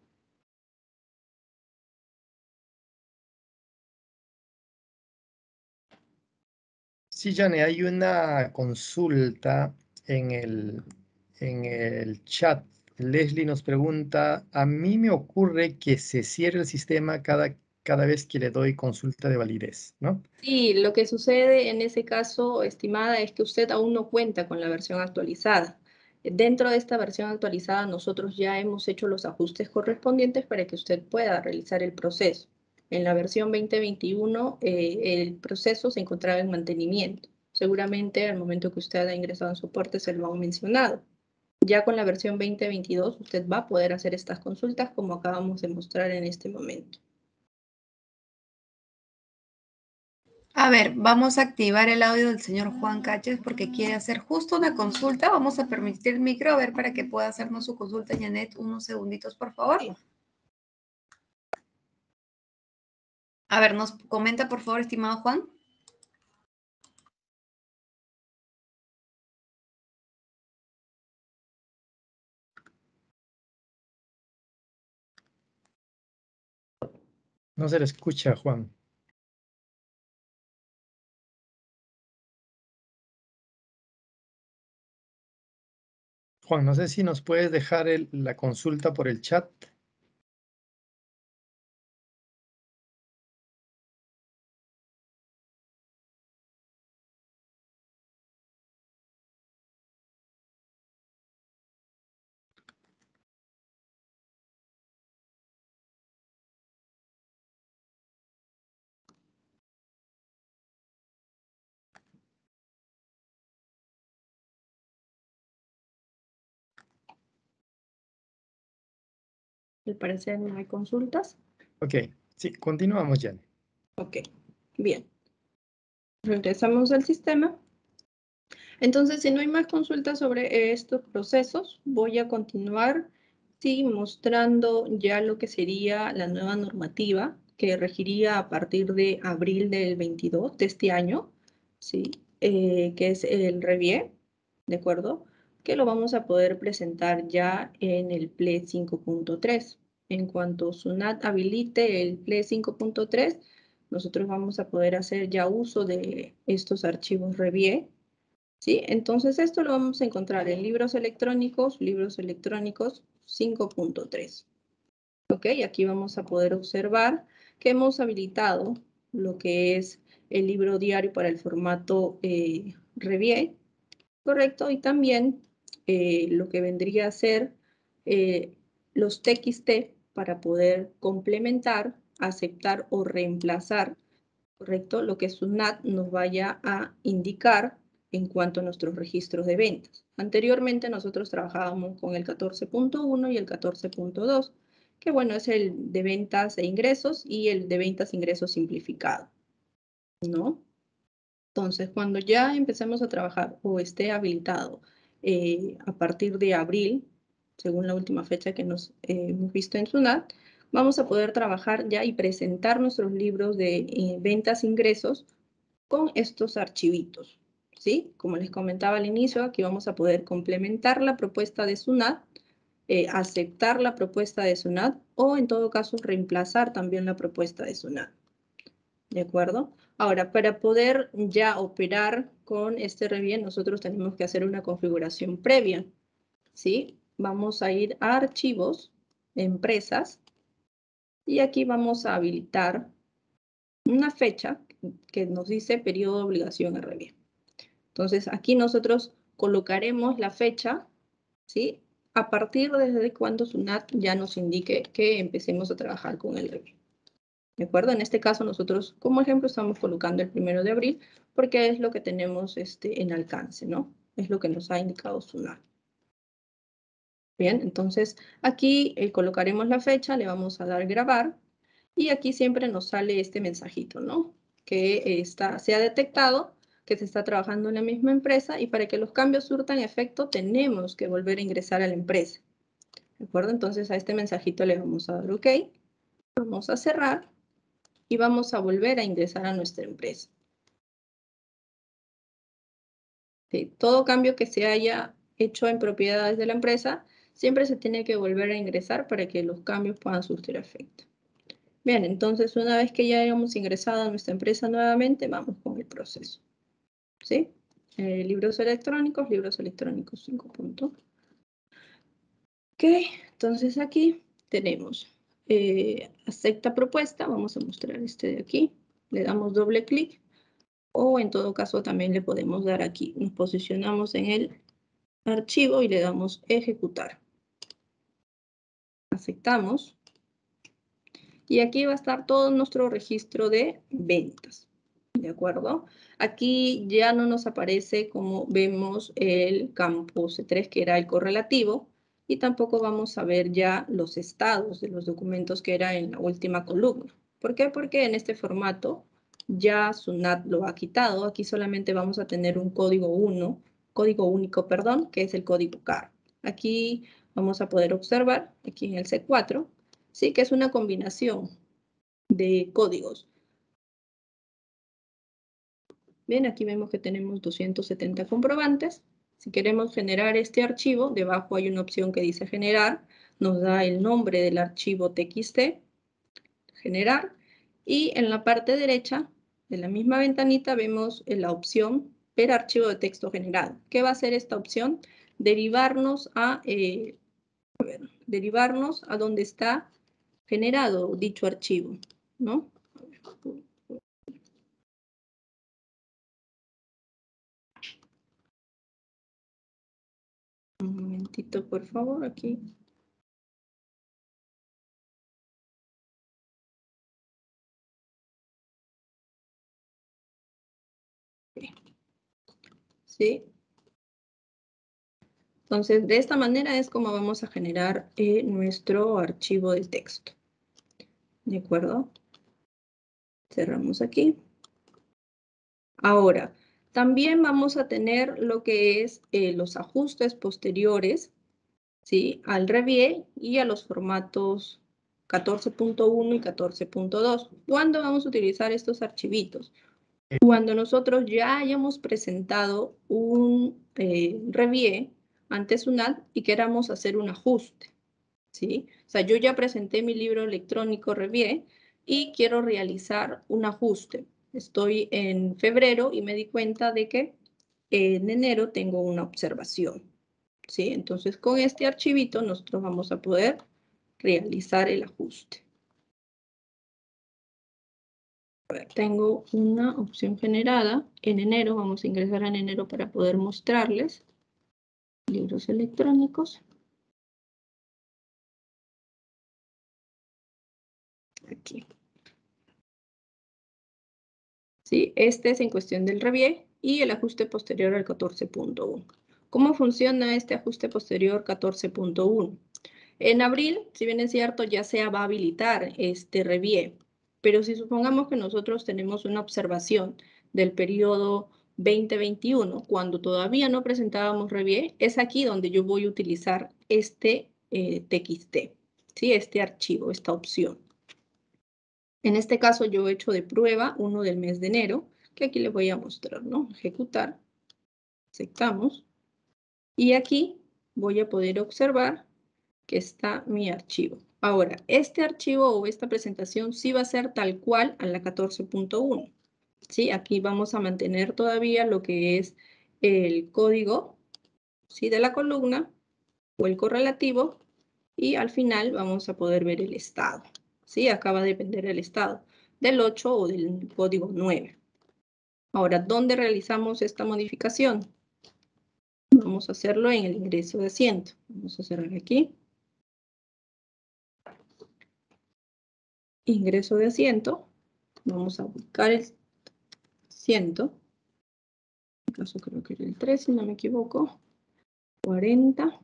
Sí, Jane, hay una consulta en el, en el chat. Leslie nos pregunta, a mí me ocurre que se cierre el sistema cada cada vez que le doy consulta de validez, ¿no? Sí, lo que sucede en ese caso, estimada, es que usted aún no cuenta con la versión actualizada. Dentro de esta versión actualizada, nosotros ya hemos hecho los ajustes correspondientes para que usted pueda realizar el proceso. En la versión 2021, eh, el proceso se encontraba en mantenimiento. Seguramente al momento que usted ha ingresado en soporte se lo han mencionado. Ya con la versión 2022 usted va a poder hacer estas consultas como acabamos de mostrar en este momento. A ver, vamos a activar el audio del señor Juan Caches porque quiere hacer justo una consulta. Vamos a permitir el micro a ver para que pueda hacernos su consulta, Janet. Unos segunditos, por favor. A ver, nos comenta, por favor, estimado Juan. No se le escucha, Juan. Juan, no sé si nos puedes dejar la consulta por el chat. Al parecer no hay consultas. Ok, sí, continuamos, ya. Ok, bien. Regresamos al sistema. Entonces, si no hay más consultas sobre estos procesos, voy a continuar sí, mostrando ya lo que sería la nueva normativa que regiría a partir de abril del 22 de este año, ¿sí? Eh, que es el REVIE, ¿de acuerdo? Que lo vamos a poder presentar ya en el PLE 5.3. En cuanto SUNAT habilite el PLE 5.3, nosotros vamos a poder hacer ya uso de estos archivos REVIE. ¿sí? Entonces esto lo vamos a encontrar en libros electrónicos, libros electrónicos 5.3. Ok, aquí vamos a poder observar que hemos habilitado lo que es el libro diario para el formato eh, REVIE, correcto, y también eh, lo que vendría a ser eh, los TXT para poder complementar, aceptar o reemplazar, ¿correcto? Lo que SUNAT nos vaya a indicar en cuanto a nuestros registros de ventas. Anteriormente nosotros trabajábamos con el 14.1 y el 14.2, que bueno, es el de ventas e ingresos y el de ventas e ingresos simplificado, ¿no? Entonces, cuando ya empecemos a trabajar o esté habilitado eh, a partir de abril, según la última fecha que nos eh, hemos visto en SUNAT, vamos a poder trabajar ya y presentar nuestros libros de eh, ventas ingresos con estos archivitos. ¿sí? Como les comentaba al inicio, aquí vamos a poder complementar la propuesta de SUNAT, aceptar la propuesta de SUNAT o en todo caso reemplazar también la propuesta de SUNAT. ¿De acuerdo? Ahora, para poder ya operar con este Revien, nosotros tenemos que hacer una configuración previa, ¿sí? Vamos a ir a archivos, empresas, y aquí vamos a habilitar una fecha que nos dice periodo de obligación Revien. Entonces, aquí nosotros colocaremos la fecha, ¿sí? A partir desde cuando SUNAT ya nos indique que empecemos a trabajar con el Revien. ¿De acuerdo? En este caso nosotros como ejemplo estamos colocando el primero de abril porque es lo que tenemos este, en alcance, ¿no? Es lo que nos ha indicado SUNAT. Bien, entonces aquí eh, colocaremos la fecha, le vamos a dar grabar y aquí siempre nos sale este mensajito, ¿no? Que está, se ha detectado que se está trabajando en la misma empresa y para que los cambios surtan efecto tenemos que volver a ingresar a la empresa. ¿De acuerdo? Entonces a este mensajito le vamos a dar OK. Vamos a cerrar y vamos a volver a ingresar a nuestra empresa. Todo cambio que se haya hecho en propiedades de la empresa, siempre se tiene que volver a ingresar para que los cambios puedan surtir efecto. Bien, entonces una vez que ya hayamos ingresado a nuestra empresa nuevamente, vamos con el proceso. ¿Sí? Eh, libros electrónicos, libros electrónicos 5 puntos. Ok, entonces aquí tenemos eh, acepta propuesta, vamos a mostrar este de aquí, le damos doble clic o en todo caso también le podemos dar aquí, nos posicionamos en el archivo y le damos ejecutar. Aceptamos. Y aquí va a estar todo nuestro registro de ventas. ¿de acuerdo? Aquí ya no nos aparece como vemos el campo C3, que era el correlativo, y tampoco vamos a ver ya los estados de los documentos que era en la última columna. ¿Por qué? Porque en este formato ya SUNAT lo ha quitado. Aquí solamente vamos a tener un código 1, código único, perdón, que es el código CAR. Aquí vamos a poder observar, aquí en el C4, sí que es una combinación de códigos. Bien, aquí vemos que tenemos 270 comprobantes. Si queremos generar este archivo, debajo hay una opción que dice generar, nos da el nombre del archivo txt, generar, y en la parte derecha de la misma ventanita vemos la opción ver archivo de texto generado. ¿Qué va a hacer esta opción? Derivarnos a, eh, ver, derivarnos a donde está generado dicho archivo, ¿no? Un momentito, por favor, aquí. ¿Sí? Entonces, de esta manera es como vamos a generar eh, nuestro archivo de texto. ¿De acuerdo? Cerramos aquí. Ahora, también vamos a tener lo que es eh, los ajustes posteriores, ¿sí? Al Revie y a los formatos 14.1 y 14.2. ¿Cuándo vamos a utilizar estos archivitos? Cuando nosotros ya hayamos presentado un eh, Revie ante SUNAT y queramos hacer un ajuste, ¿sí? O sea, yo ya presenté mi libro electrónico Revie y quiero realizar un ajuste. Estoy en febrero y me di cuenta de que en enero tengo una observación. ¿sí? Entonces, con este archivito nosotros vamos a poder realizar el ajuste. A ver, tengo una opción generada en enero. Vamos a ingresar en enero para poder mostrarles libros electrónicos. Aquí. Este es en cuestión del revie y el ajuste posterior al 14.1. ¿Cómo funciona este ajuste posterior 14.1? En abril, si bien es cierto, ya se va a habilitar este revie, pero si supongamos que nosotros tenemos una observación del periodo 2021, cuando todavía no presentábamos revie, es aquí donde yo voy a utilizar este eh, TXT, ¿sí? este archivo, esta opción. En este caso yo he hecho de prueba uno del mes de enero, que aquí les voy a mostrar, ¿no? Ejecutar, aceptamos, y aquí voy a poder observar que está mi archivo. Ahora, este archivo o esta presentación sí va a ser tal cual a la 14.1. ¿sí? Aquí vamos a mantener todavía lo que es el código ¿sí? de la columna o el correlativo y al final vamos a poder ver el estado. ¿Sí? Acá va a depender del estado, del 8 o del código 9. Ahora, ¿dónde realizamos esta modificación? Vamos a hacerlo en el ingreso de asiento. Vamos a cerrar aquí. Ingreso de asiento. Vamos a buscar el asiento. En caso creo que era el 3, si no me equivoco. 40.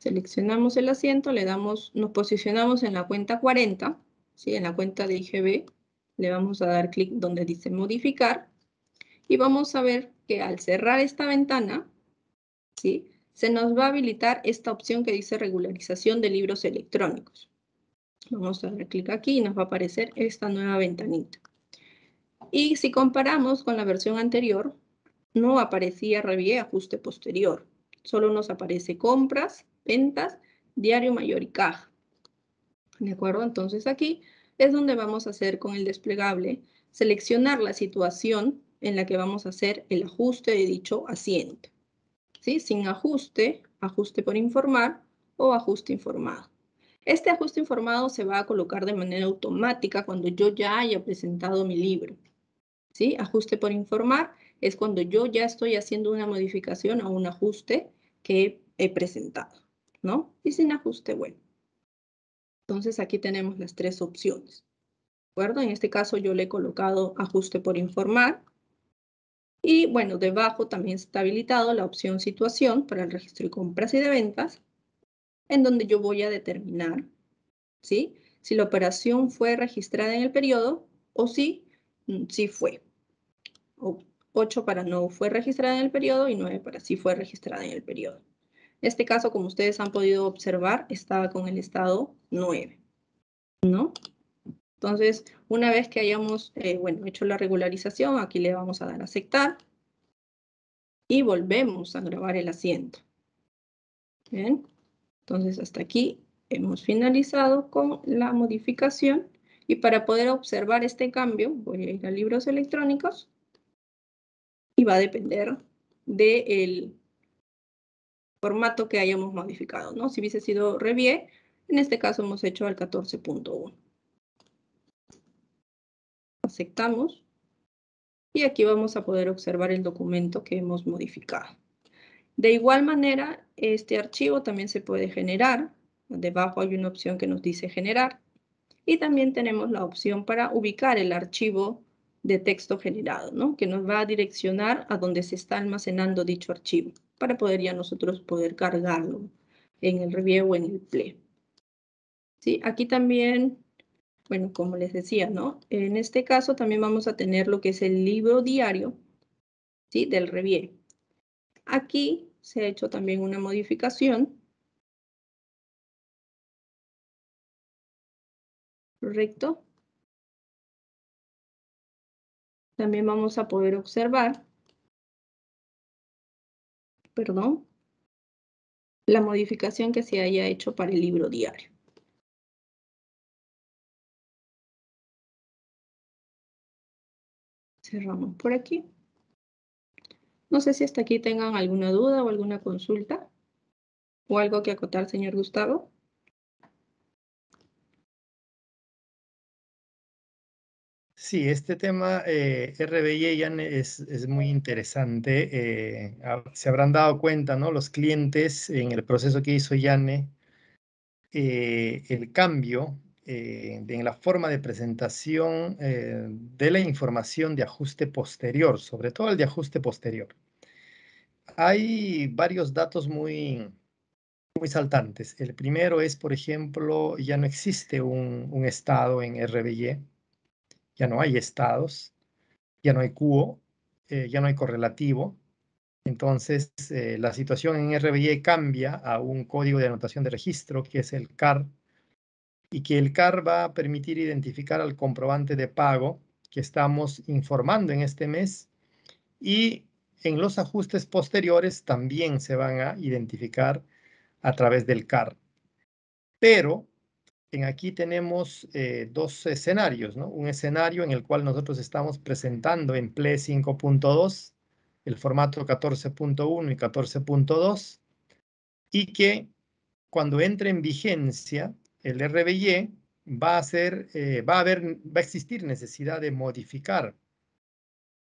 Seleccionamos el asiento, le damos, nos posicionamos en la cuenta 40, ¿sí? en la cuenta de IGB, le vamos a dar clic donde dice modificar y vamos a ver que al cerrar esta ventana, ¿sí? se nos va a habilitar esta opción que dice regularización de libros electrónicos. Vamos a dar clic aquí y nos va a aparecer esta nueva ventanita. Y si comparamos con la versión anterior, no aparecía Revie ajuste posterior. Solo nos aparece compras, ventas, diario mayor y caja. ¿De acuerdo? Entonces aquí es donde vamos a hacer con el desplegable, seleccionar la situación en la que vamos a hacer el ajuste de dicho asiento. ¿Sí? Sin ajuste, ajuste por informar o ajuste informado. Este ajuste informado se va a colocar de manera automática cuando yo ya haya presentado mi libro. ¿Sí? Ajuste por informar es cuando yo ya estoy haciendo una modificación o un ajuste que he presentado. ¿No? Y sin ajuste bueno. Entonces aquí tenemos las tres opciones. acuerdo? En este caso yo le he colocado ajuste por informar. Y bueno, debajo también está habilitado la opción situación para el registro de compras y de ventas, en donde yo voy a determinar, ¿sí? Si la operación fue registrada en el periodo o si, mm, sí fue. O 8 para no fue registrada en el periodo y 9 para sí fue registrada en el periodo. Este caso, como ustedes han podido observar, estaba con el estado 9, ¿no? Entonces, una vez que hayamos, eh, bueno, hecho la regularización, aquí le vamos a dar a aceptar y volvemos a grabar el asiento. Bien, entonces hasta aquí hemos finalizado con la modificación y para poder observar este cambio, voy a ir a libros electrónicos y va a depender del formato que hayamos modificado, ¿no? Si hubiese sido Revie, en este caso hemos hecho al 14.1. Aceptamos. Y aquí vamos a poder observar el documento que hemos modificado. De igual manera, este archivo también se puede generar. Debajo hay una opción que nos dice generar. Y también tenemos la opción para ubicar el archivo de texto generado, ¿no? Que nos va a direccionar a donde se está almacenando dicho archivo para poder ya nosotros poder cargarlo en el review o en el play. ¿Sí? Aquí también, bueno, como les decía, ¿no? En este caso también vamos a tener lo que es el libro diario, ¿sí? Del review. Aquí se ha hecho también una modificación. ¿Correcto? También vamos a poder observar perdón, la modificación que se haya hecho para el libro diario. Cerramos por aquí. No sé si hasta aquí tengan alguna duda o alguna consulta o algo que acotar, señor Gustavo. Sí, este tema eh, RBI es, es, muy interesante. Eh, se habrán dado cuenta, ¿no? Los clientes en el proceso que hizo Yane, eh, el cambio eh, en la forma de presentación de la información de ajuste posterior, sobre todo el de ajuste posterior. Hay varios datos muy, muy saltantes. El primero es, por ejemplo, ya no existe un, un estado en RBI ya no hay estados, ya no hay cubo, eh, ya no hay correlativo. Entonces, eh, la situación en RBI cambia a un código de anotación de registro, que es el CAR, y que el CAR va a permitir identificar al comprobante de pago que estamos informando en este mes y en los ajustes posteriores también se van a identificar a través del CAR. Pero en aquí tenemos eh, dos escenarios, ¿no? Un escenario en el cual nosotros estamos presentando en PLE 5.2 el formato 14.1 y 14.2 y que cuando entre en vigencia el RBY va a ser, eh, va a haber, va a existir necesidad de modificar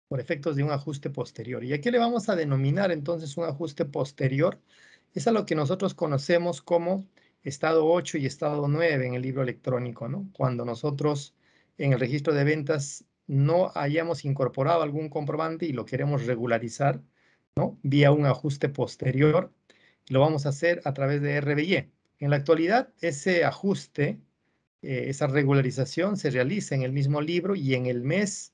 por efectos de un ajuste posterior. ¿Y a qué le vamos a denominar entonces un ajuste posterior? Es a lo que nosotros conocemos como estado 8 y estado 9 en el libro electrónico, ¿no? Cuando nosotros en el registro de ventas no hayamos incorporado algún comprobante y lo queremos regularizar, ¿no? Vía un ajuste posterior, lo vamos a hacer a través de RBI. En la actualidad, ese ajuste, eh, esa regularización se realiza en el mismo libro y en el mes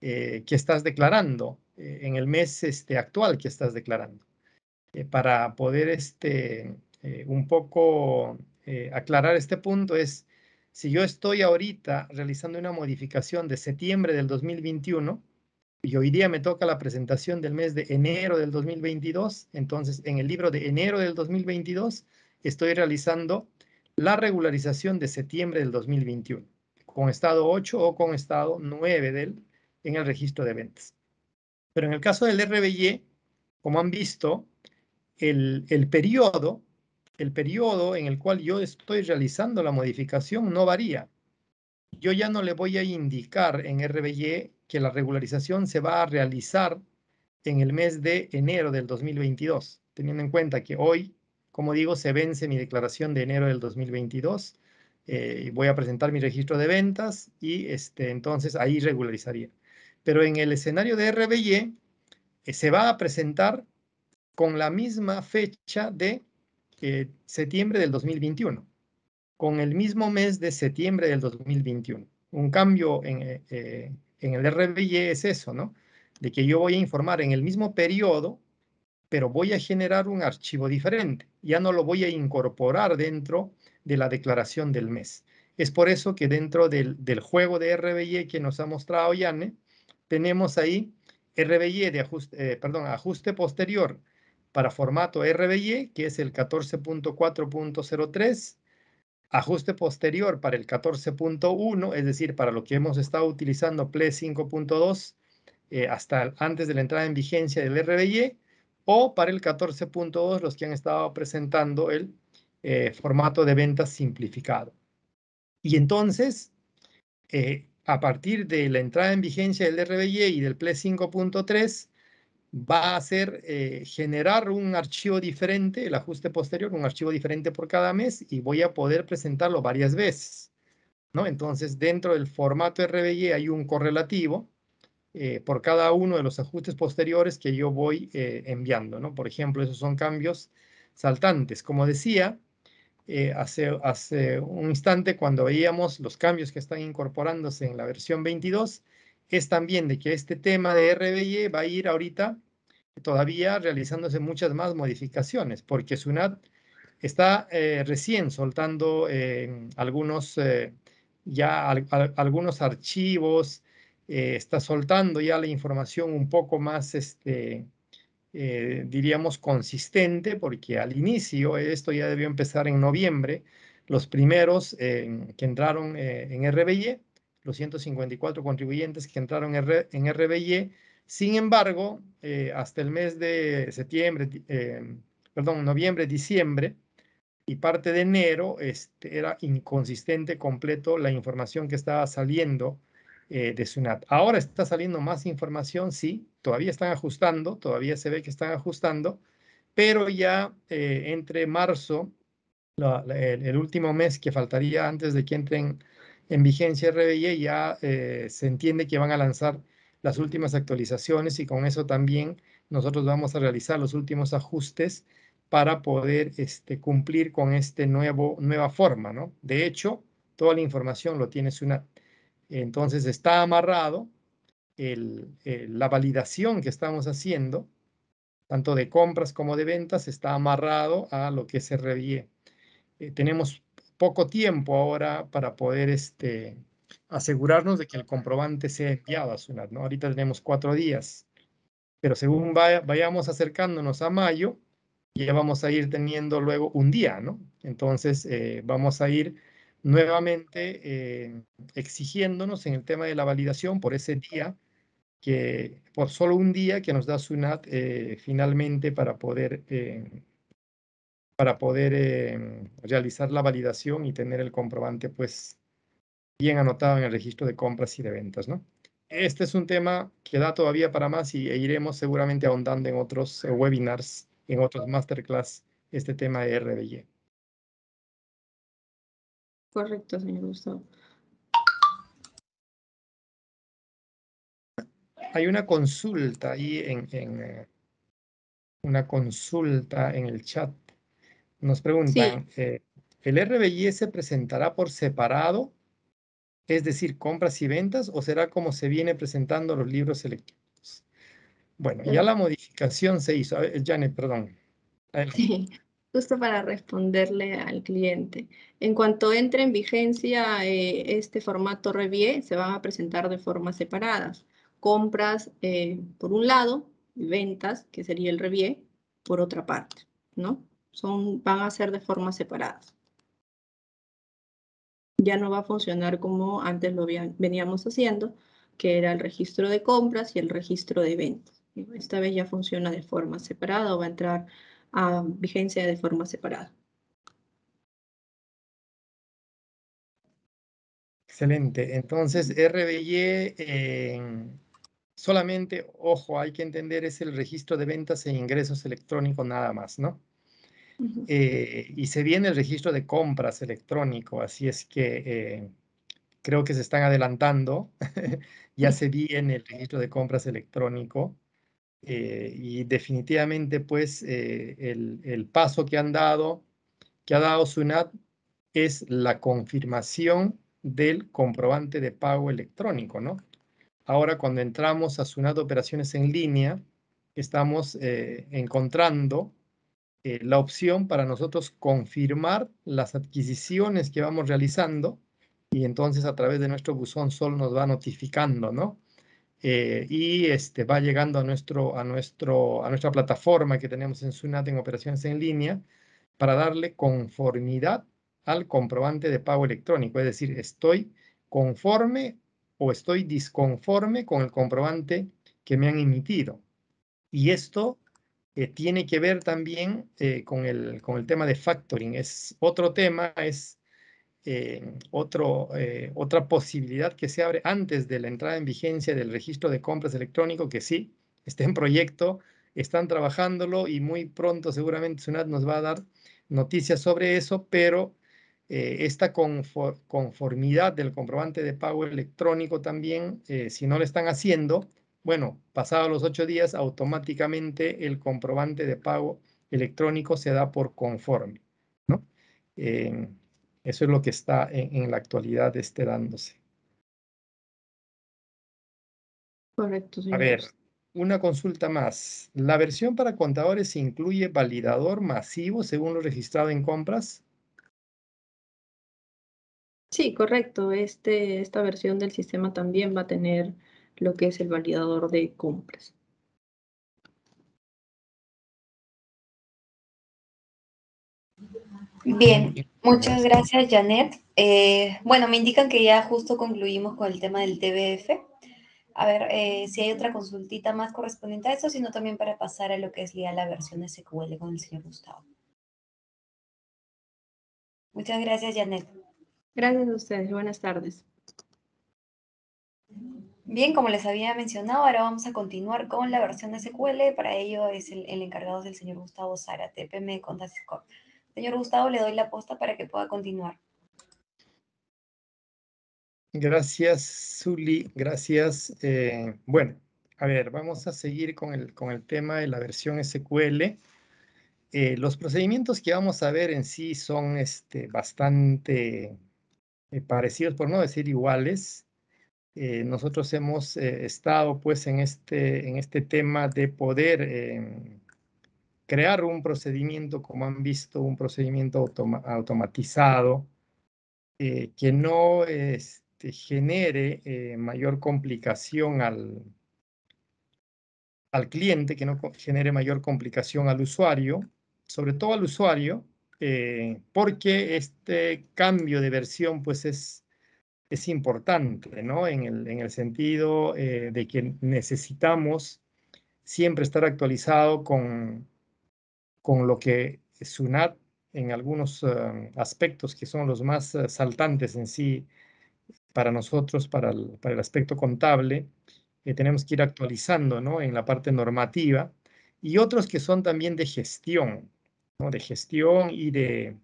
eh, que estás declarando, eh, en el mes este, actual que estás declarando. para poder este, eh, un poco eh, aclarar este punto es, si yo estoy ahorita realizando una modificación de septiembre del 2021 y hoy día me toca la presentación del mes de enero del 2022, entonces en el libro de enero del 2022 estoy realizando la regularización de septiembre del 2021 con estado 8 o con estado 9 del, en el registro de ventas. Pero en el caso del RBY, como han visto, el, el periodo el periodo en el cual yo estoy realizando la modificación no varía. Yo ya no le voy a indicar en RBY que la regularización se va a realizar en el mes de enero del 2022, teniendo en cuenta que hoy, como digo, se vence mi declaración de enero del 2022 eh, voy a presentar mi registro de ventas y este, entonces ahí regularizaría. Pero en el escenario de RBY eh, se va a presentar con la misma fecha de eh, septiembre del 2021, con el mismo mes de septiembre del 2021. Un cambio en, en el RBY es eso, ¿no? De que yo voy a informar en el mismo periodo, pero voy a generar un archivo diferente. Ya no lo voy a incorporar dentro de la declaración del mes. Es por eso que dentro del, juego de RBY que nos ha mostrado Yane, tenemos ahí RBY de ajuste, eh, perdón, ajuste posterior para formato RBY, que es el 14.4.03, ajuste posterior para el 14.1, es decir, para lo que hemos estado utilizando PLE 5.2 eh, hasta antes de la entrada en vigencia del RBY, o para el 14.2 los que han estado presentando el eh, formato de ventas simplificado. Y entonces, eh, a partir de la entrada en vigencia del RBY y del PLE 5.3, va a ser eh, generar un archivo diferente, el ajuste posterior, un archivo diferente por cada mes y voy a poder presentarlo varias veces. ¿no? Entonces, dentro del formato RBY hay un correlativo por cada uno de los ajustes posteriores que yo voy enviando. ¿no? Por ejemplo, esos son cambios saltantes. Como decía, eh, hace, hace un instante cuando veíamos los cambios que están incorporándose en la versión 22, es también de que este tema de RBY va a ir ahorita todavía realizándose muchas más modificaciones, porque SUNAT está eh, recién soltando eh, algunos, ya algunos archivos, está soltando ya la información un poco más este, eh, diríamos, consistente, porque al inicio, esto ya debió empezar en noviembre, los primeros que entraron eh, en RBY, los 154 contribuyentes que entraron en RBY, sin embargo, eh, hasta el mes de septiembre, perdón, noviembre, diciembre y parte de enero, este, era inconsistente completo la información que estaba saliendo eh, de SUNAT. Ahora está saliendo más información, sí, todavía están ajustando, todavía se ve que están ajustando, pero ya eh, entre marzo, el, último mes que faltaría antes de que entren en vigencia RBI, ya eh, se entiende que van a lanzar las últimas actualizaciones y con eso también nosotros vamos a realizar los últimos ajustes para poder este, cumplir con nuevo, nueva forma, ¿no? De hecho, toda la información lo tiene SUNAT. Entonces está amarrado la validación que estamos haciendo, tanto de compras como de ventas, está amarrado a lo que se revie. Eh, tenemos poco tiempo ahora para poder este, asegurarnos de que el comprobante sea enviado a SUNAT. ¿no? Ahorita tenemos cuatro días, pero según vayamos acercándonos a mayo, ya vamos a ir teniendo luego un día, ¿no? Entonces eh, vamos a ir nuevamente eh, exigiéndonos en el tema de la validación por ese día, que por solo un día que nos da SUNAT eh, finalmente para poder, eh, para poder realizar la validación y tener el comprobante pues bien anotado en el registro de compras y de ventas, ¿no? Este es un tema que da todavía para más y e iremos seguramente ahondando en otros webinars, en otros masterclass, este tema de RBY. Correcto, señor Gustavo. Hay una consulta ahí en, eh, una consulta en el chat. Nos preguntan, eh, ¿el RBI se presentará por separado? Es decir, compras y ventas, o será como se viene presentando los libros electrónicos? Bueno, ya la modificación se hizo. Janet, perdón. Sí, justo para responderle al cliente. En cuanto entre en vigencia eh, este formato REVIE, se van a presentar de formas separadas. Compras eh, por un lado, ventas, que sería el REVIE, por otra parte, ¿no? Son, van a ser de formas separadas. Ya no va a funcionar como antes lo veníamos haciendo, que era el registro de compras y el registro de ventas. Esta vez ya funciona de forma separada o va a entrar a vigencia de forma separada. Excelente. Entonces, RBY solamente, ojo, hay que entender, es el registro de ventas e ingresos electrónicos nada más, ¿no? Eh, y se viene el registro de compras electrónico, así es que eh, creo que se están adelantando. ya se viene el registro de compras electrónico. Eh, y definitivamente, pues, el, el, paso que han dado, que ha dado SUNAT, es la confirmación del comprobante de pago electrónico, ¿no? Ahora, cuando entramos a SUNAT Operaciones en línea, estamos encontrando eh, la opción para nosotros confirmar las adquisiciones que vamos realizando y entonces a través de nuestro buzón solo nos va notificando, ¿no? Eh, y este, va llegando a, nuestro, a, nuestro, a nuestra plataforma que tenemos en Sunat en operaciones en línea para darle conformidad al comprobante de pago electrónico, es decir, estoy conforme o estoy disconforme con el comprobante que me han emitido. Y esto tiene que ver también eh, con, el, con el tema de factoring. Es otro tema, es eh, otro, eh, otra posibilidad que se abre antes de la entrada en vigencia del registro de compras electrónico, que sí, está en proyecto, están trabajándolo y muy pronto seguramente SUNAT nos va a dar noticias sobre eso, pero esta conformidad del comprobante de pago electrónico también, si no lo están haciendo, bueno, pasados los ocho días, automáticamente el comprobante de pago electrónico se da por conforme, ¿no? eso es lo que está en, la actualidad este dándose. Correcto, A ver, una consulta más. ¿La versión para contadores incluye validador masivo según lo registrado en compras? Sí, correcto. Este, esta versión del sistema también va a tener lo que es el validador de compras. Bien, muchas gracias Janet. Eh, bueno, me indican que ya justo concluimos con el tema del TBF. A ver eh, si hay otra consultita más correspondiente a eso, sino también para pasar a lo que es ya la versión SQL con el señor Gustavo. Muchas gracias, Janet. Gracias a ustedes. Buenas tardes. Bien, como les había mencionado, ahora vamos a continuar con la versión de SQL. Para ello es el, encargado del señor Gustavo Zara, TPM Contascore. Señor Gustavo, le doy la posta para que pueda continuar. Gracias, Zuli. Gracias. Eh, bueno, a ver, vamos a seguir con el, con el tema de la versión SQL. Eh, los procedimientos que vamos a ver en sí son este, bastante eh, parecidos, por no decir iguales. Eh, nosotros hemos eh, estado pues en este, en este tema de poder em, crear un procedimiento, como han visto, un procedimiento automatizado eh, que no este, genere mayor complicación al, al cliente, que no genere mayor complicación al usuario, sobre todo al usuario, porque este cambio de versión pues es es importante, ¿no? En el, en el sentido eh, de que necesitamos siempre estar actualizado con, con lo que SUNAT en algunos eh, aspectos que son los más eh, saltantes en sí para nosotros, para el, para el aspecto contable, tenemos que ir actualizando, ¿no? En la parte normativa y otros que son también de gestión, ¿no? De gestión y de,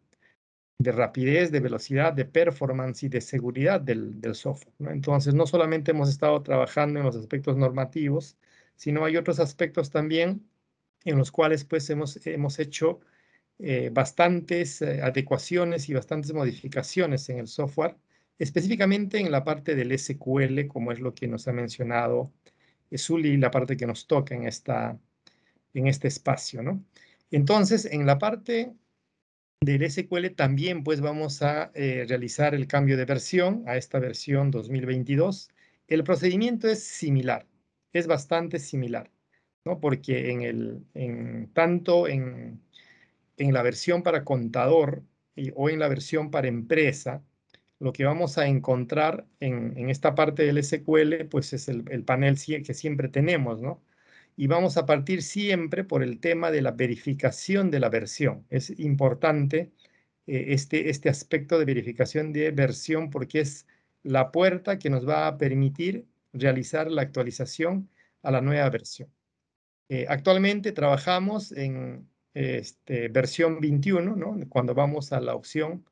de rapidez, de velocidad, de performance y de seguridad del, software. Entonces, no solamente hemos estado trabajando en los aspectos normativos, sino hay otros aspectos también en los cuales pues hemos, hemos hecho eh, bastantes eh, adecuaciones y bastantes modificaciones en el software, específicamente en la parte del SQL, como es lo que nos ha mencionado Zuli, la parte que nos toca en, esta, en este espacio. ¿no? Entonces, en la parte del SQL también pues vamos a eh, realizar el cambio de versión a esta versión 2022. El procedimiento es similar, es bastante similar, ¿no? Porque en el, en, tanto en, en la versión para contador o en la versión para empresa, lo que vamos a encontrar en, en esta parte del SQL pues es el, el panel que siempre tenemos, ¿no? Y vamos a partir siempre por el tema de la verificación de la versión. Es importante eh, este, este aspecto de verificación de versión porque es la puerta que nos va a permitir realizar la actualización a la nueva versión. Eh, actualmente trabajamos en, este, versión 21, ¿no? Cuando vamos a la opción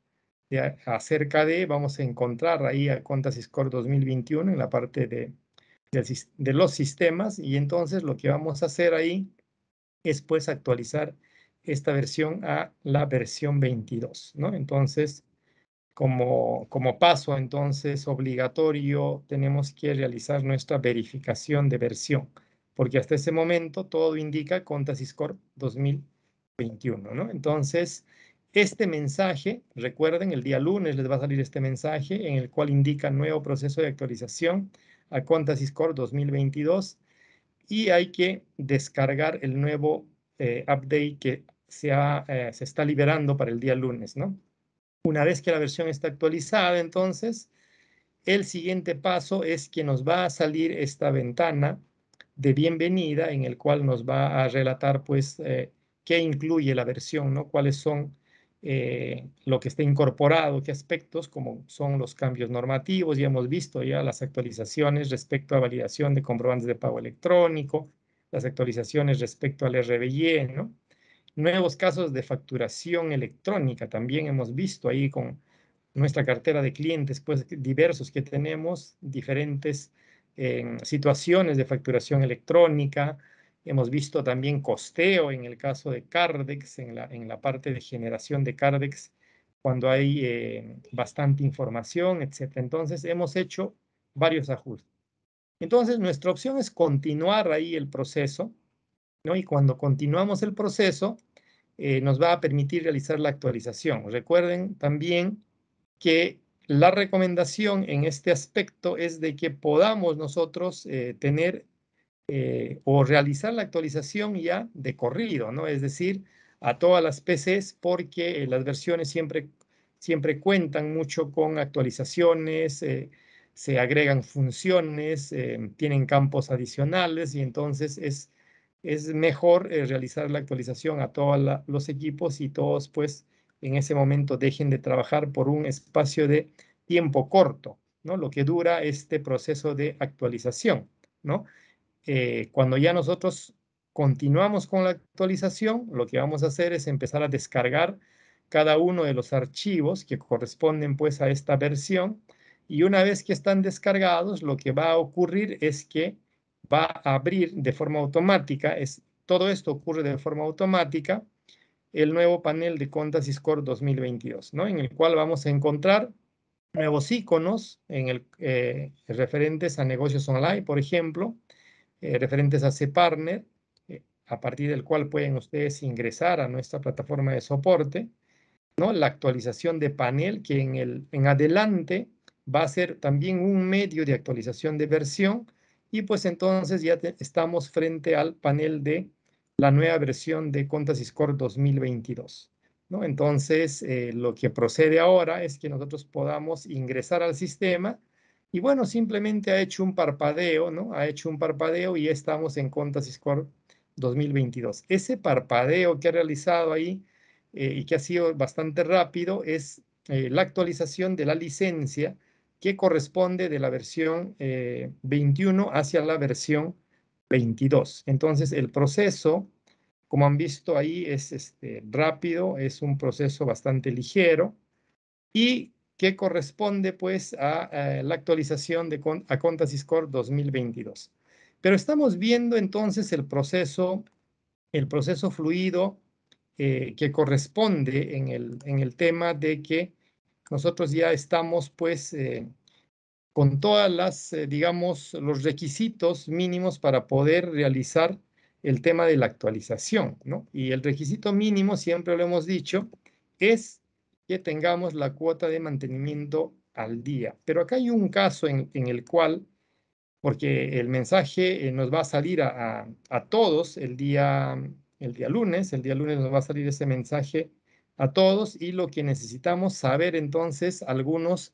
de acerca de, vamos a encontrar ahí a Contas Score 2021 en la parte de, de, los sistemas y entonces lo que vamos a hacer ahí es pues actualizar esta versión a la versión 22, ¿no? Entonces, como, como paso entonces obligatorio, tenemos que realizar nuestra verificación de versión, porque hasta ese momento todo indica Contas Score 2021, ¿no? Entonces, este mensaje, recuerden, el día lunes les va a salir este mensaje en el cual indica nuevo proceso de actualización a Contas Score 2022 y hay que descargar el nuevo eh, update que se, eh, se está liberando para el día lunes, ¿no? Una vez que la versión está actualizada, entonces, el siguiente paso es que nos va a salir esta ventana de bienvenida en el cual nos va a relatar, pues, eh, qué incluye la versión, ¿no? Cuáles son eh, lo que está incorporado, qué aspectos, como son los cambios normativos, ya hemos visto ya las actualizaciones respecto a validación de comprobantes de pago electrónico, las actualizaciones respecto al RBI, ¿no? Nuevos casos de facturación electrónica también hemos visto ahí con nuestra cartera de clientes, pues diversos que tenemos, diferentes eh, situaciones de facturación electrónica, Hemos visto también costeo en el caso de Cardex, en la, en la parte de generación de Cardex, cuando hay eh, bastante información, etc. Entonces, hemos hecho varios ajustes. Entonces, nuestra opción es continuar ahí el proceso, ¿no? Y cuando continuamos el proceso, eh, nos va a permitir realizar la actualización. Recuerden también que la recomendación en este aspecto es de que podamos nosotros eh, tener eh, o realizar la actualización ya de corrido, ¿no? Es decir, a todas las PCs porque eh, las versiones siempre, siempre cuentan mucho con actualizaciones, eh, se agregan funciones, tienen campos adicionales y entonces es, es mejor realizar la actualización a todos los equipos y todos pues en ese momento dejen de trabajar por un espacio de tiempo corto, ¿no? Lo que dura este proceso de actualización, ¿no? Eh, cuando ya nosotros continuamos con la actualización, lo que vamos a hacer es empezar a descargar cada uno de los archivos que corresponden pues a esta versión y una vez que están descargados, lo que va a ocurrir es que va a abrir de forma automática, es, todo esto ocurre de forma automática, el nuevo panel de Contas Score 2022, ¿no? en el cual vamos a encontrar nuevos iconos en el, eh, referentes a negocios online, por ejemplo, eh, referentes a C-Partner, eh, a partir del cual pueden ustedes ingresar a nuestra plataforma de soporte, ¿no? La actualización de panel, que en, el, en adelante va a ser también un medio de actualización de versión, y pues entonces ya estamos frente al panel de la nueva versión de Contas Score 2022. ¿no? Entonces, eh, lo que procede ahora es que nosotros podamos ingresar al sistema y bueno, simplemente ha hecho un parpadeo, ¿no? Ha hecho un parpadeo y ya estamos en Contas Score 2022. Ese parpadeo que ha realizado ahí eh, y que ha sido bastante rápido es eh, la actualización de la licencia que corresponde de la versión 21 eh, hacia la versión 22. Entonces, el proceso, como han visto ahí, es este, rápido, es un proceso bastante ligero y que corresponde pues a, la actualización de a Contas Score 2022. Pero estamos viendo entonces el proceso, el proceso fluido eh, que corresponde en el, en el tema de que nosotros ya estamos pues eh, con todas las, eh, digamos, los requisitos mínimos para poder realizar el tema de la actualización, ¿no? Y el requisito mínimo, siempre lo hemos dicho, es que tengamos la cuota de mantenimiento al día. Pero acá hay un caso en, el cual, porque el mensaje eh, nos va a salir a, todos el día, el día lunes, el día lunes nos va a salir ese mensaje a todos y lo que necesitamos saber entonces, algunos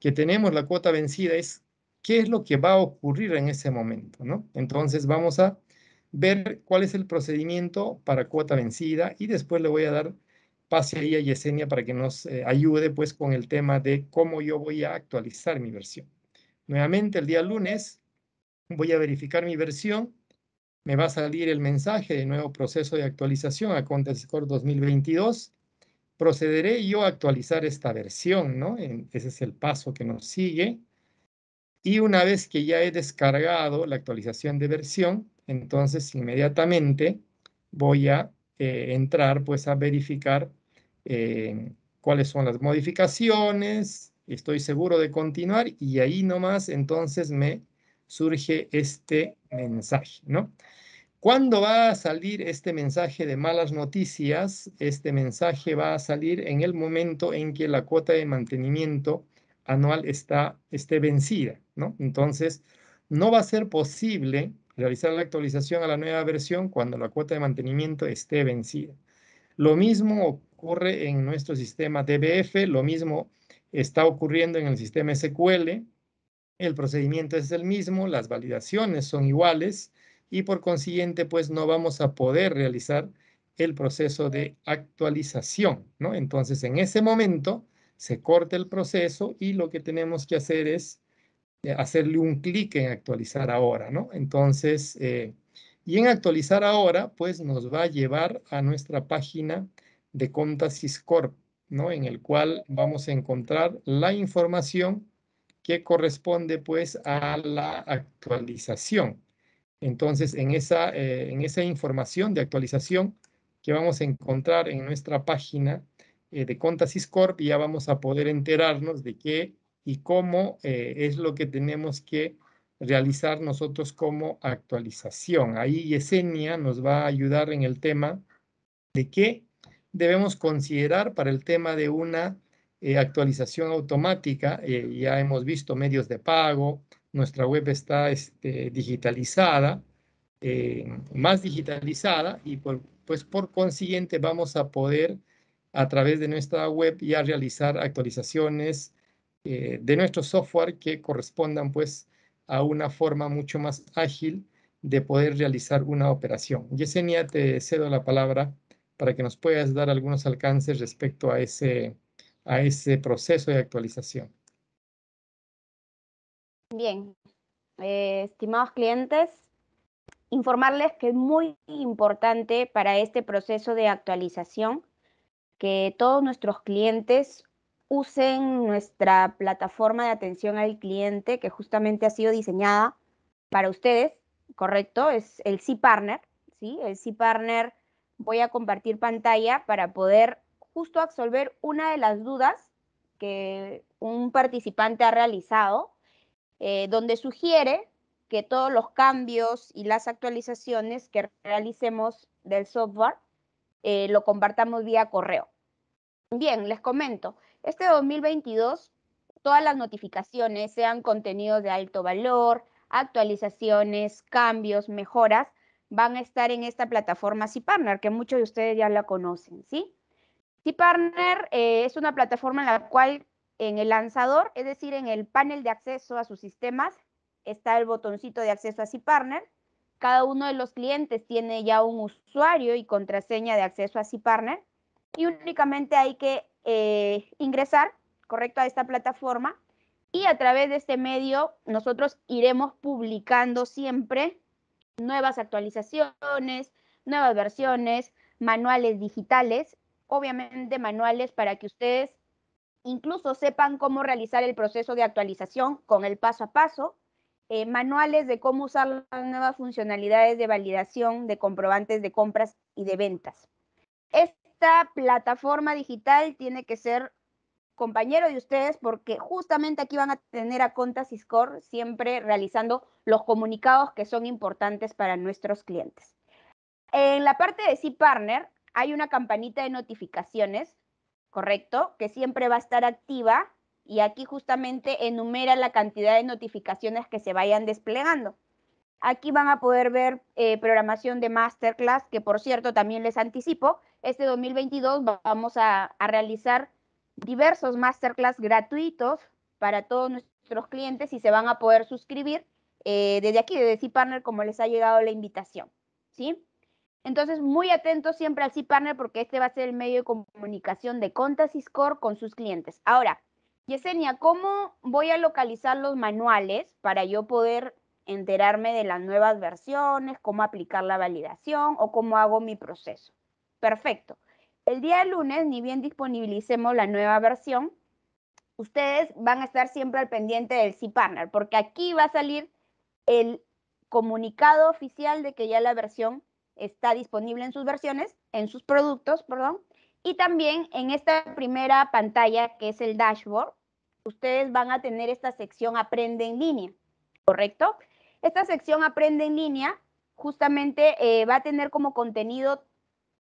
que tenemos la cuota vencida, es qué es lo que va a ocurrir en ese momento, ¿no? Entonces vamos a ver cuál es el procedimiento para cuota vencida y después le voy a dar pase ahí a Yesenia para que nos eh, ayude pues con el tema de cómo yo voy a actualizar mi versión. Nuevamente el día lunes voy a verificar mi versión me va a salir el mensaje de nuevo proceso de actualización a Score 2022. Procederé yo a actualizar esta versión, ¿no? Ese es el paso que nos sigue. Y una vez que ya he descargado la actualización de versión, entonces inmediatamente voy a eh, entrar pues a verificar eh, cuáles son las modificaciones, estoy seguro de continuar y ahí nomás entonces me surge este mensaje, ¿no? ¿Cuándo va a salir este mensaje de malas noticias? Este mensaje va a salir en el momento en que la cuota de mantenimiento anual está, esté vencida, ¿no? Entonces, no va a ser posible realizar la actualización a la nueva versión cuando la cuota de mantenimiento esté vencida. Lo mismo ocurre en nuestro sistema DBF, lo mismo está ocurriendo en el sistema SQL. El procedimiento es el mismo, las validaciones son iguales y por consiguiente, pues no vamos a poder realizar el proceso de actualización, ¿no? Entonces, en ese momento se corta el proceso y lo que tenemos que hacer es hacerle un clic en actualizar ahora, ¿no? Entonces, eh, y en actualizar ahora, pues nos va a llevar a nuestra página de Contasys Corp, ¿no? En el cual vamos a encontrar la información que corresponde pues a la actualización. Entonces, en esa, eh, en esa información de actualización que vamos a encontrar en nuestra página de Contasys Corp, ya vamos a poder enterarnos de qué y cómo eh, es lo que tenemos que realizar nosotros como actualización. Ahí Yesenia nos va a ayudar en el tema de qué debemos considerar para el tema de una eh, actualización automática. Eh, ya hemos visto medios de pago, nuestra web está este, digitalizada, más digitalizada y pues por consiguiente vamos a poder a través de nuestra web ya realizar actualizaciones eh, de nuestro software que correspondan pues a una forma mucho más ágil de poder realizar una operación. Yesenia, te cedo la palabra para que nos puedas dar algunos alcances respecto a ese, a ese proceso de actualización. Bien, eh, estimados clientes, informarles que es muy importante para este proceso de actualización que todos nuestros clientes usen nuestra plataforma de atención al cliente que justamente ha sido diseñada para ustedes, ¿correcto? Es el C-Partner, ¿sí? El C-Partner, voy a compartir pantalla para poder justo absolver una de las dudas que un participante ha realizado, eh, donde sugiere que todos los cambios y las actualizaciones que realicemos del software eh, lo compartamos vía correo. Bien, les comento, este 2022, todas las notificaciones, sean contenidos de alto valor, actualizaciones, cambios, mejoras, van a estar en esta plataforma cPartner, que muchos de ustedes ya la conocen, ¿sí? cPartner eh, es una plataforma en la cual en el lanzador, es decir, en el panel de acceso a sus sistemas, está el botoncito de acceso a cPartner. Cada uno de los clientes tiene ya un usuario y contraseña de acceso a cPartner y únicamente hay que eh, ingresar, correcto, a esta plataforma. Y a través de este medio nosotros iremos publicando siempre nuevas actualizaciones, nuevas versiones, manuales digitales, obviamente manuales para que ustedes incluso sepan cómo realizar el proceso de actualización con el paso a paso, eh, manuales de cómo usar las nuevas funcionalidades de validación de comprobantes de compras y de ventas esta plataforma digital tiene que ser compañero de ustedes porque justamente aquí van a tener a Contas y Score siempre realizando los comunicados que son importantes para nuestros clientes. En la parte de C-Partner hay una campanita de notificaciones, ¿correcto? Que siempre va a estar activa y aquí justamente enumera la cantidad de notificaciones que se vayan desplegando. Aquí van a poder ver eh, programación de masterclass, que por cierto también les anticipo, este 2022 vamos a, realizar diversos masterclass gratuitos para todos nuestros clientes y se van a poder suscribir eh, desde aquí, desde C-Partner, como les ha llegado la invitación. ¿sí? Entonces, muy atentos siempre al C-Partner porque este va a ser el medio de comunicación de Contas y Score con sus clientes. Ahora, Yesenia, ¿cómo voy a localizar los manuales para yo poder enterarme de las nuevas versiones, cómo aplicar la validación o cómo hago mi proceso. Perfecto. El día lunes, ni bien disponibilicemos la nueva versión, ustedes van a estar siempre al pendiente del cPartner, porque aquí va a salir el comunicado oficial de que ya la versión está disponible en sus versiones, en sus productos, perdón, y también en esta primera pantalla que es el dashboard, ustedes van a tener esta sección Aprende en línea, ¿correcto? Esta sección Aprende en línea justamente eh, va a tener como contenido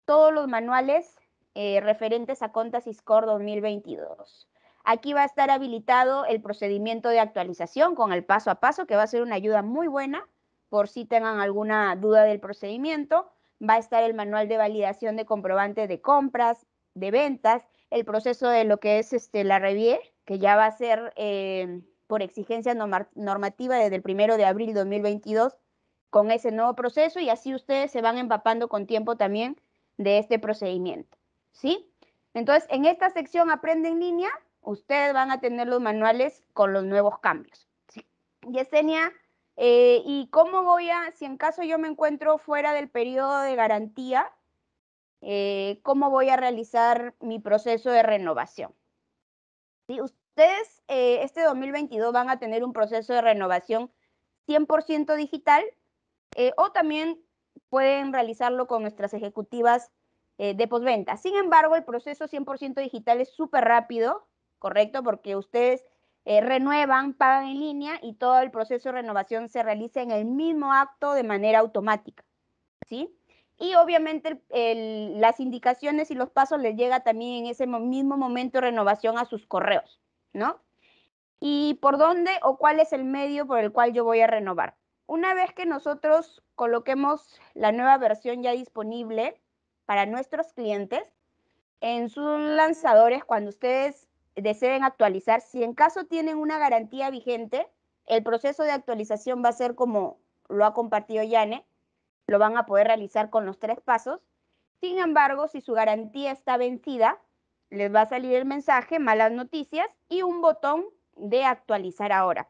todos los manuales eh, referentes a Contas Score 2022. Aquí va a estar habilitado el procedimiento de actualización con el paso a paso, que va a ser una ayuda muy buena por si tengan alguna duda del procedimiento. Va a estar el manual de validación de comprobante de compras, de ventas, el proceso de lo que es este, la Revier, que ya va a ser eh, por exigencia normativa desde el primero de abril de 2022 con ese nuevo proceso y así ustedes se van empapando con tiempo también de este procedimiento. ¿Sí? Entonces, en esta sección Aprende en línea, ustedes van a tener los manuales con los nuevos cambios. ¿sí? Yesenia, eh, ¿y cómo voy a, si en caso yo me encuentro fuera del periodo de garantía, eh, cómo voy a realizar mi proceso de renovación? ¿Sí? Ustedes eh, este 2022 van a tener un proceso de renovación 100% digital o también pueden realizarlo con nuestras ejecutivas de postventa. Sin embargo, el proceso 100% digital es súper rápido, ¿correcto? Porque ustedes eh, renuevan, pagan en línea y todo el proceso de renovación se realiza en el mismo acto de manera automática, ¿sí? Y obviamente las indicaciones y los pasos les llega también en ese mismo momento de renovación a sus correos, ¿no? ¿Y por dónde o cuál es el medio por el cual yo voy a renovar? Una vez que nosotros coloquemos la nueva versión ya disponible para nuestros clientes, en sus lanzadores, cuando ustedes deseen actualizar, si en caso tienen una garantía vigente, el proceso de actualización va a ser como lo ha compartido Yane, lo van a poder realizar con los tres pasos. Sin embargo, si su garantía está vencida, les va a salir el mensaje, malas noticias, y un botón de actualizar ahora.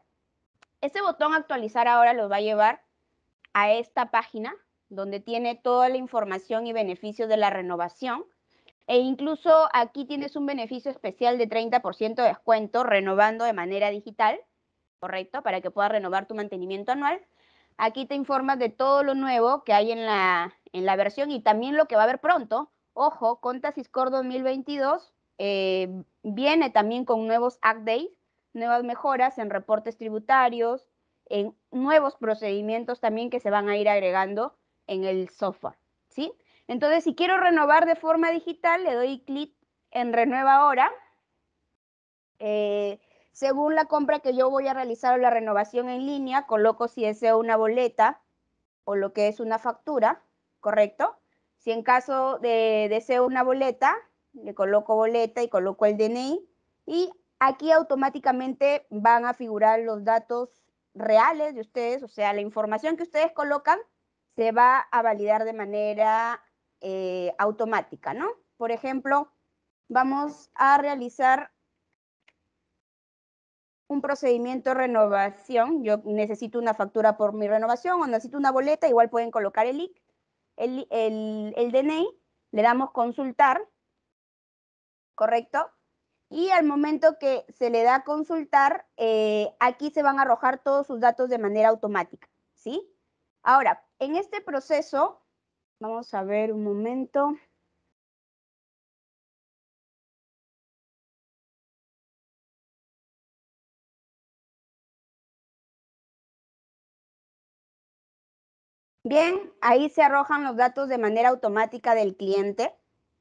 Ese botón actualizar ahora los va a llevar a esta página donde tiene toda la información y beneficios de la renovación e incluso aquí tienes un beneficio especial de 30% de descuento renovando de manera digital, ¿correcto? Para que puedas renovar tu mantenimiento anual. Aquí te informas de todo lo nuevo que hay en la, en la versión y también lo que va a haber pronto. Ojo, Contas Score 2022 eh, viene también con nuevos updates, nuevas mejoras en reportes tributarios, en nuevos procedimientos también que se van a ir agregando en el software, ¿sí? Entonces, si quiero renovar de forma digital, le doy clic en Renueva ahora. Eh, según la compra que yo voy a realizar o la renovación en línea, coloco si deseo una boleta o lo que es una factura, ¿correcto? Si en caso de deseo una boleta, le coloco boleta y coloco el DNI y aquí automáticamente van a figurar los datos reales de ustedes, o sea, la información que ustedes colocan se va a validar de manera eh, automática, ¿no? Por ejemplo, vamos a realizar un procedimiento de renovación. Yo necesito una factura por mi renovación o necesito una boleta, igual pueden colocar el IC, el, el, DNI, le damos consultar, ¿correcto? Y al momento que se le da consultar, eh, aquí se van a arrojar todos sus datos de manera automática, ¿sí? Ahora, en este proceso, Vamos a ver un momento. Bien, ahí se arrojan los datos de manera automática del cliente.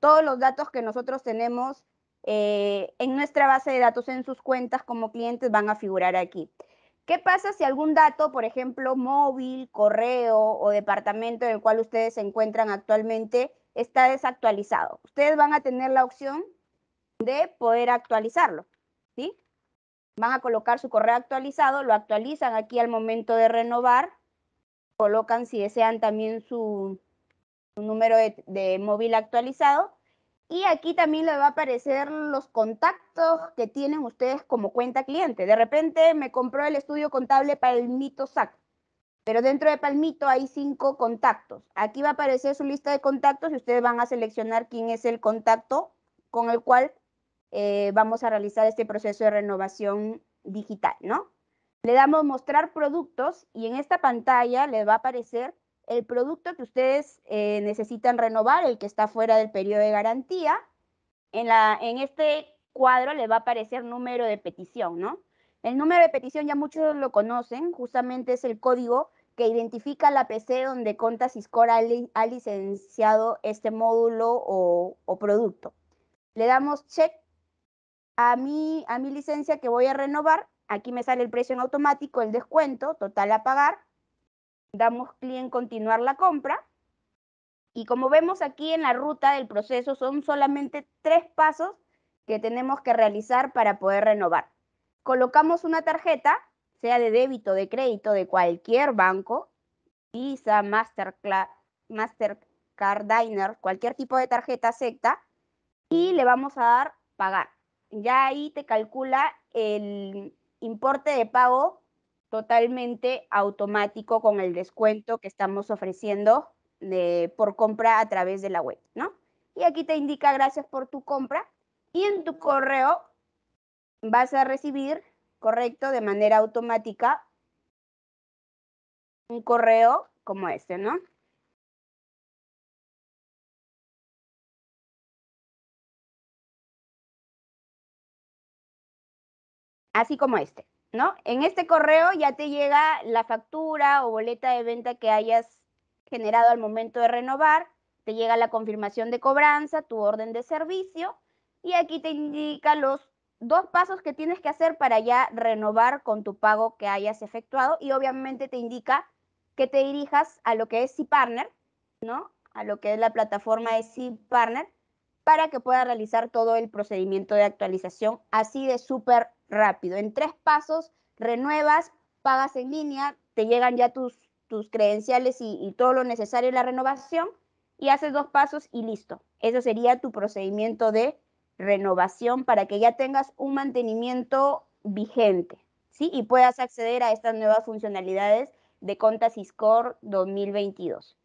Todos los datos que nosotros tenemos eh, en nuestra base de datos en sus cuentas como clientes van a figurar aquí. ¿Qué pasa si algún dato, por ejemplo, móvil, correo o departamento en el cual ustedes se encuentran actualmente está desactualizado? Ustedes van a tener la opción de poder actualizarlo, ¿sí? Van a colocar su correo actualizado, lo actualizan aquí al momento de renovar, colocan si desean también su, número de móvil actualizado y aquí también les va a aparecer los contactos que tienen ustedes como cuenta cliente. De repente me compró el estudio contable para el mito SAC. pero dentro de Palmito hay cinco contactos. Aquí va a aparecer su lista de contactos y ustedes van a seleccionar quién es el contacto con el cual eh, vamos a realizar este proceso de renovación digital, ¿no? Le damos mostrar productos y en esta pantalla les va a aparecer el producto que ustedes eh, necesitan renovar, el que está fuera del periodo de garantía. En, la, en este cuadro le va a aparecer número de petición, ¿no? El número de petición ya muchos lo conocen, justamente es el código que identifica la PC donde Contas ha, ha licenciado este módulo o, o, producto. Le damos check a mi, a mi licencia que voy a renovar. Aquí me sale el precio en automático, el descuento, total a pagar. Damos clic en continuar la compra. Y como vemos aquí en la ruta del proceso, son solamente tres pasos que tenemos que realizar para poder renovar colocamos una tarjeta, sea de débito, de crédito, de cualquier banco, Visa, Mastercard, Mastercard, Diner, cualquier tipo de tarjeta acepta, y le vamos a dar pagar. Ya ahí te calcula el importe de pago totalmente automático con el descuento que estamos ofreciendo por compra a través de la web, ¿no? Y aquí te indica gracias por tu compra y en tu correo vas a recibir, correcto, de manera automática un correo como este, ¿no? Así como este, ¿no? En este correo ya te llega la factura o boleta de venta que hayas generado al momento de renovar, te llega la confirmación de cobranza, tu orden de servicio y aquí te indica los dos pasos que tienes que hacer para ya renovar con tu pago que hayas efectuado y obviamente te indica que te dirijas a lo que es cPartner, ¿no? A lo que es la plataforma de cPartner para que puedas realizar todo el procedimiento de actualización así de súper rápido. En tres pasos renuevas, pagas en línea, te llegan ya tus, tus credenciales y, y todo lo necesario en la renovación y haces dos pasos y listo. Eso sería tu procedimiento de renovación para que ya tengas un mantenimiento vigente, ¿sí? Y puedas acceder a estas nuevas funcionalidades de Contas Score 2022.